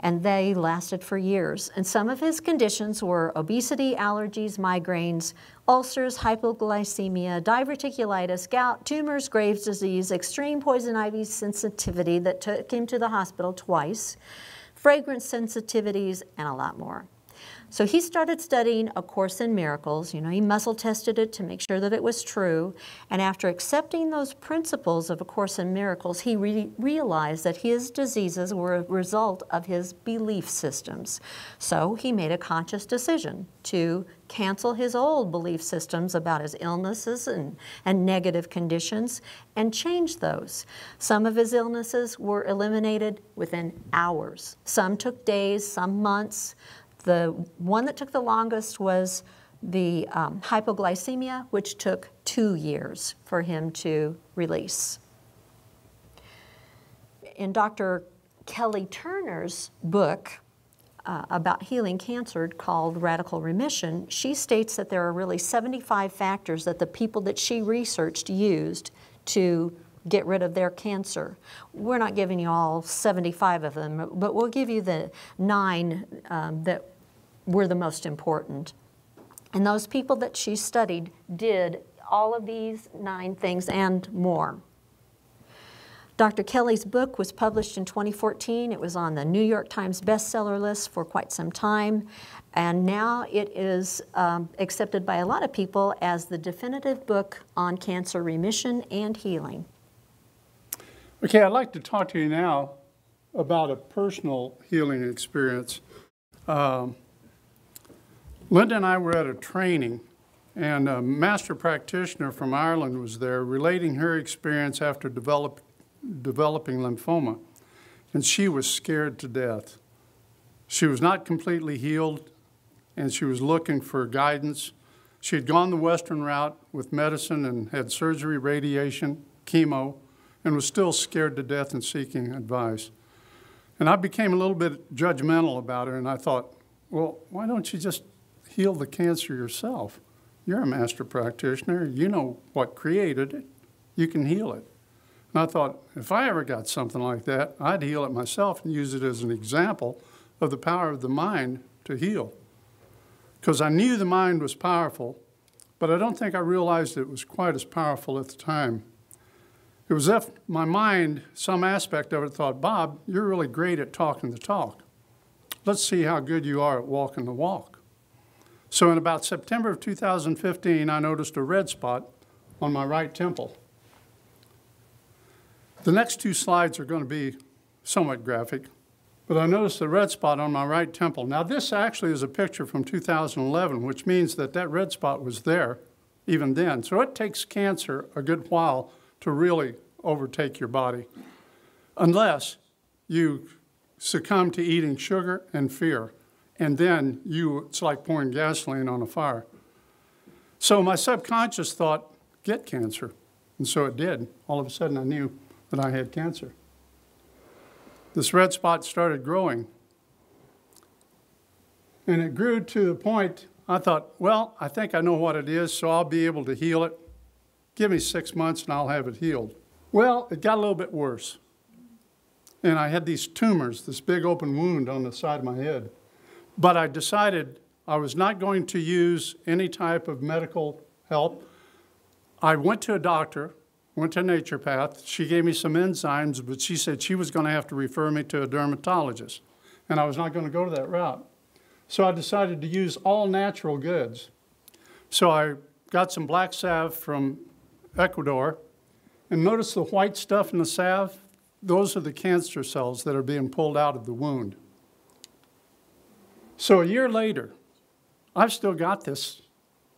and they lasted for years. And some of his conditions were obesity, allergies, migraines, ulcers, hypoglycemia, diverticulitis, gout, tumors, Graves' disease, extreme poison ivy sensitivity that took him to the hospital twice, fragrance sensitivities, and a lot more. So he started studying A Course in Miracles. You know, he muscle tested it to make sure that it was true. And after accepting those principles of A Course in Miracles, he re realized that his diseases were a result of his belief systems. So he made a conscious decision to cancel his old belief systems about his illnesses and, and negative conditions and change those. Some of his illnesses were eliminated within hours. Some took days, some months. The one that took the longest was the um, hypoglycemia, which took two years for him to release. In Dr. Kelly Turner's book uh, about healing cancer called Radical Remission, she states that there are really 75 factors that the people that she researched used to get rid of their cancer. We're not giving you all 75 of them, but we'll give you the nine um, that were the most important. And those people that she studied did all of these nine things and more. Dr. Kelly's book was published in 2014. It was on the New York Times bestseller list for quite some time. And now it is um, accepted by a lot of people as the definitive book on cancer remission and healing. Okay, I'd like to talk to you now about a personal healing experience Linda and I were at a training, and a master practitioner from Ireland was there relating her experience after develop, developing lymphoma. And she was scared to death. She was not completely healed, and she was looking for guidance. She had gone the Western route with medicine and had surgery, radiation, chemo, and was still scared to death and seeking advice. And I became a little bit judgmental about her, and I thought, well, why don't you just heal the cancer yourself? You're a master practitioner. You know what created it. You can heal it. And I thought, if I ever got something like that, I'd heal it myself and use it as an example of the power of the mind to heal. Because I knew the mind was powerful, but I don't think I realized it was quite as powerful at the time. It was if my mind, some aspect of it, thought, Bob, you're really great at talking the talk. Let's see how good you are at walking the walk. So, in about September of 2015, I noticed a red spot on my right temple. The next two slides are going to be somewhat graphic, but I noticed a red spot on my right temple. Now, this actually is a picture from 2011, which means that that red spot was there even then. So, it takes cancer a good while to really overtake your body, unless you succumb to eating sugar and fear. And then you, it's like pouring gasoline on a fire. So my subconscious thought, get cancer. And so it did. All of a sudden, I knew that I had cancer. This red spot started growing. And it grew to the point I thought, well, I think I know what it is, so I'll be able to heal it. Give me six months and I'll have it healed. Well, it got a little bit worse. And I had these tumors, this big open wound on the side of my head. But I decided I was not going to use any type of medical help. I went to a doctor, went to a naturopath. She gave me some enzymes, but she said she was going to have to refer me to a dermatologist. And I was not going to go to that route. So I decided to use all natural goods. So I got some black salve from Ecuador. And notice the white stuff in the salve? Those are the cancer cells that are being pulled out of the wound. So a year later, I've still got this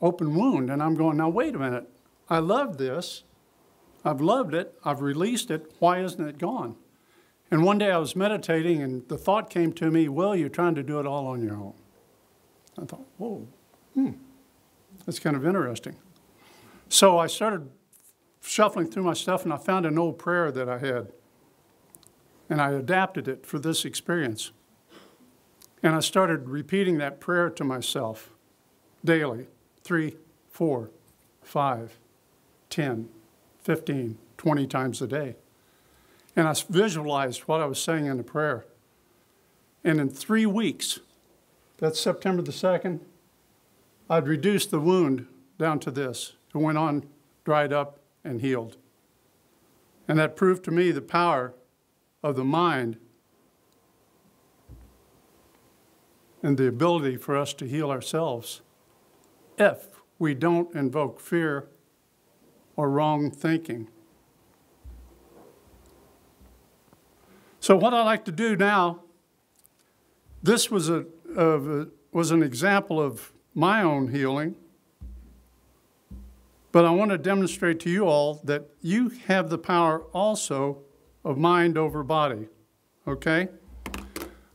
open wound, and I'm going, now wait a minute. I love this. I've loved it. I've released it. Why isn't it gone? And one day I was meditating, and the thought came to me, well, you're trying to do it all on your own. I thought, whoa, hmm, that's kind of interesting. So I started shuffling through my stuff, and I found an old prayer that I had. And I adapted it for this experience. And I started repeating that prayer to myself daily three, four, five, 10, 15, 20 times a day. And I visualized what I was saying in the prayer. And in three weeks, that's September the 2nd, I'd reduced the wound down to this. It went on, dried up, and healed. And that proved to me the power of the mind and the ability for us to heal ourselves if we don't invoke fear or wrong thinking. So, what I like to do now, this was, a, a, was an example of my own healing, but I want to demonstrate to you all that you have the power also of mind over body. Okay?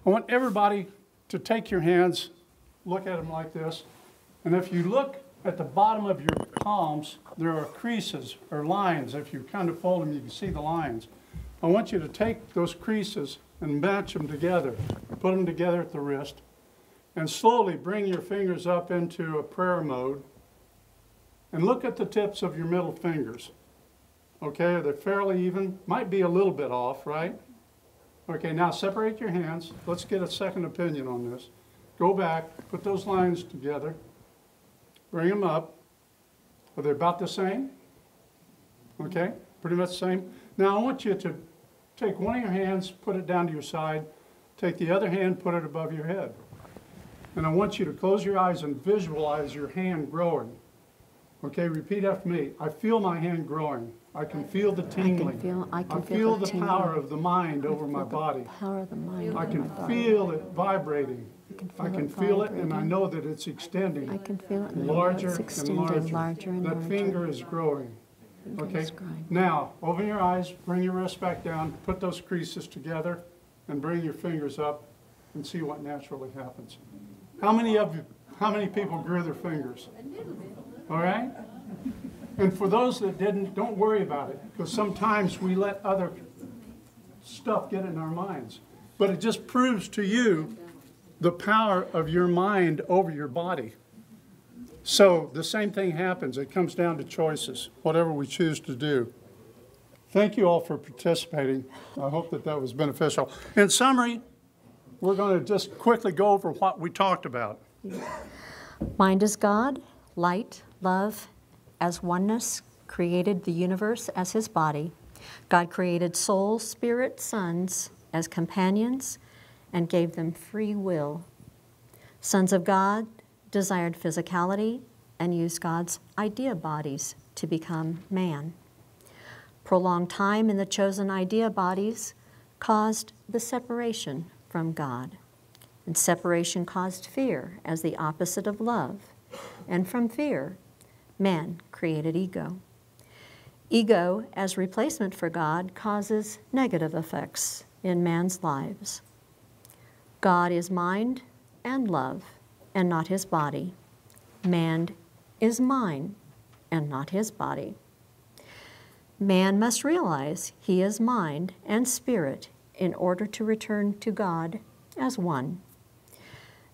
I want everybody to take your hands, look at them like this, and if you look at the bottom of your palms, there are creases or lines. If you kind of fold them, you can see the lines. I want you to take those creases and match them together. Put them together at the wrist. And slowly bring your fingers up into a prayer mode. And look at the tips of your middle fingers. Okay, they're fairly even? Might be a little bit off, right? Okay, now separate your hands. Let's get a second opinion on this. Go back, put those lines together, bring them up. Are they about the same? Okay, pretty much the same. Now I want you to take one of your hands, put it down to your side, take the other hand, put it above your head. And I want you to close your eyes and visualize your hand growing. Okay, repeat after me. I feel my hand growing. I can feel the tingling. feel- I can I feel feel the tingling. power of the mind over my body. Power of the mind. I can body. feel it vibrating. can I can it feel it, and I know that it's extending. I can feel it and I larger it's and extending larger. larger and That larger. finger is growing. Finger Okay? is growing. Now, open your eyes, bring your wrist back down, put those creases together, and bring your fingers up and see what naturally happens. How many of you, how many people grew their fingers? All right? And for those that didn't, don't worry about it, because sometimes we let other stuff get in our minds. But it just proves to you the power of your mind over your body. So the same thing happens. It comes down to choices, whatever we choose to do. Thank you all for participating. I hope that that was beneficial. In summary, we're going to just quickly go over what we talked about. Mind is God, light, love, as oneness, created the universe as his body. God created soul, spirit, sons as companions and gave them free will. Sons of God desired physicality and used God's idea bodies to become man. Prolonged time in the chosen idea bodies caused the separation from God. And separation caused fear as the opposite of love. And from fear, man created ego. Ego, as replacement for God, causes negative effects in man's lives. God is mind and love, and not his body. Man is mind, and not his body. Man must realize he is mind and spirit in order to return to God as one.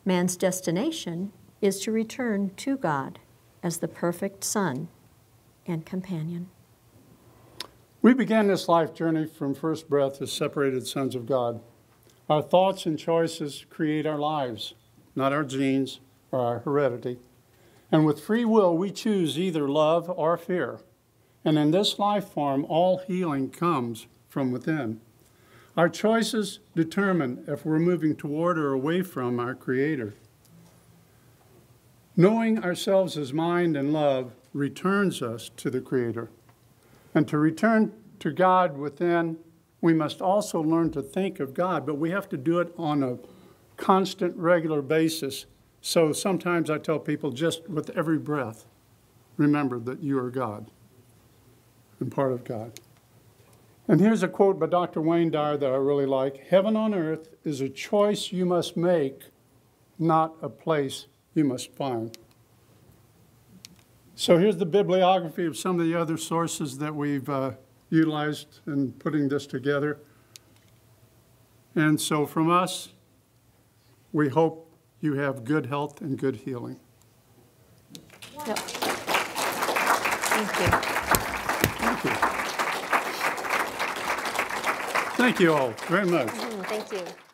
Man's destination is to return to God as the perfect Son and companion. We began this life journey from first breath as separated sons of God. Our thoughts and choices create our lives, not our genes or our heredity. And with free will, we choose either love or fear. And in this life form, all healing comes from within. Our choices determine if we're moving toward or away from our Creator. Knowing ourselves as mind and love returns us to the Creator. And to return to God within, we must also learn to think of God, but we have to do it on a constant, regular basis. So sometimes I tell people just with every breath, remember that you are God and part of God. And here's a quote by Dr. Wayne Dyer that I really like Heaven on earth is a choice you must make, not a place you must find. So here's the bibliography of some of the other sources that we've uh, utilized in putting this together. And so from us, we hope you have good health and good healing. Yep. Thank you. Thank you. Thank you all very much. Thank you.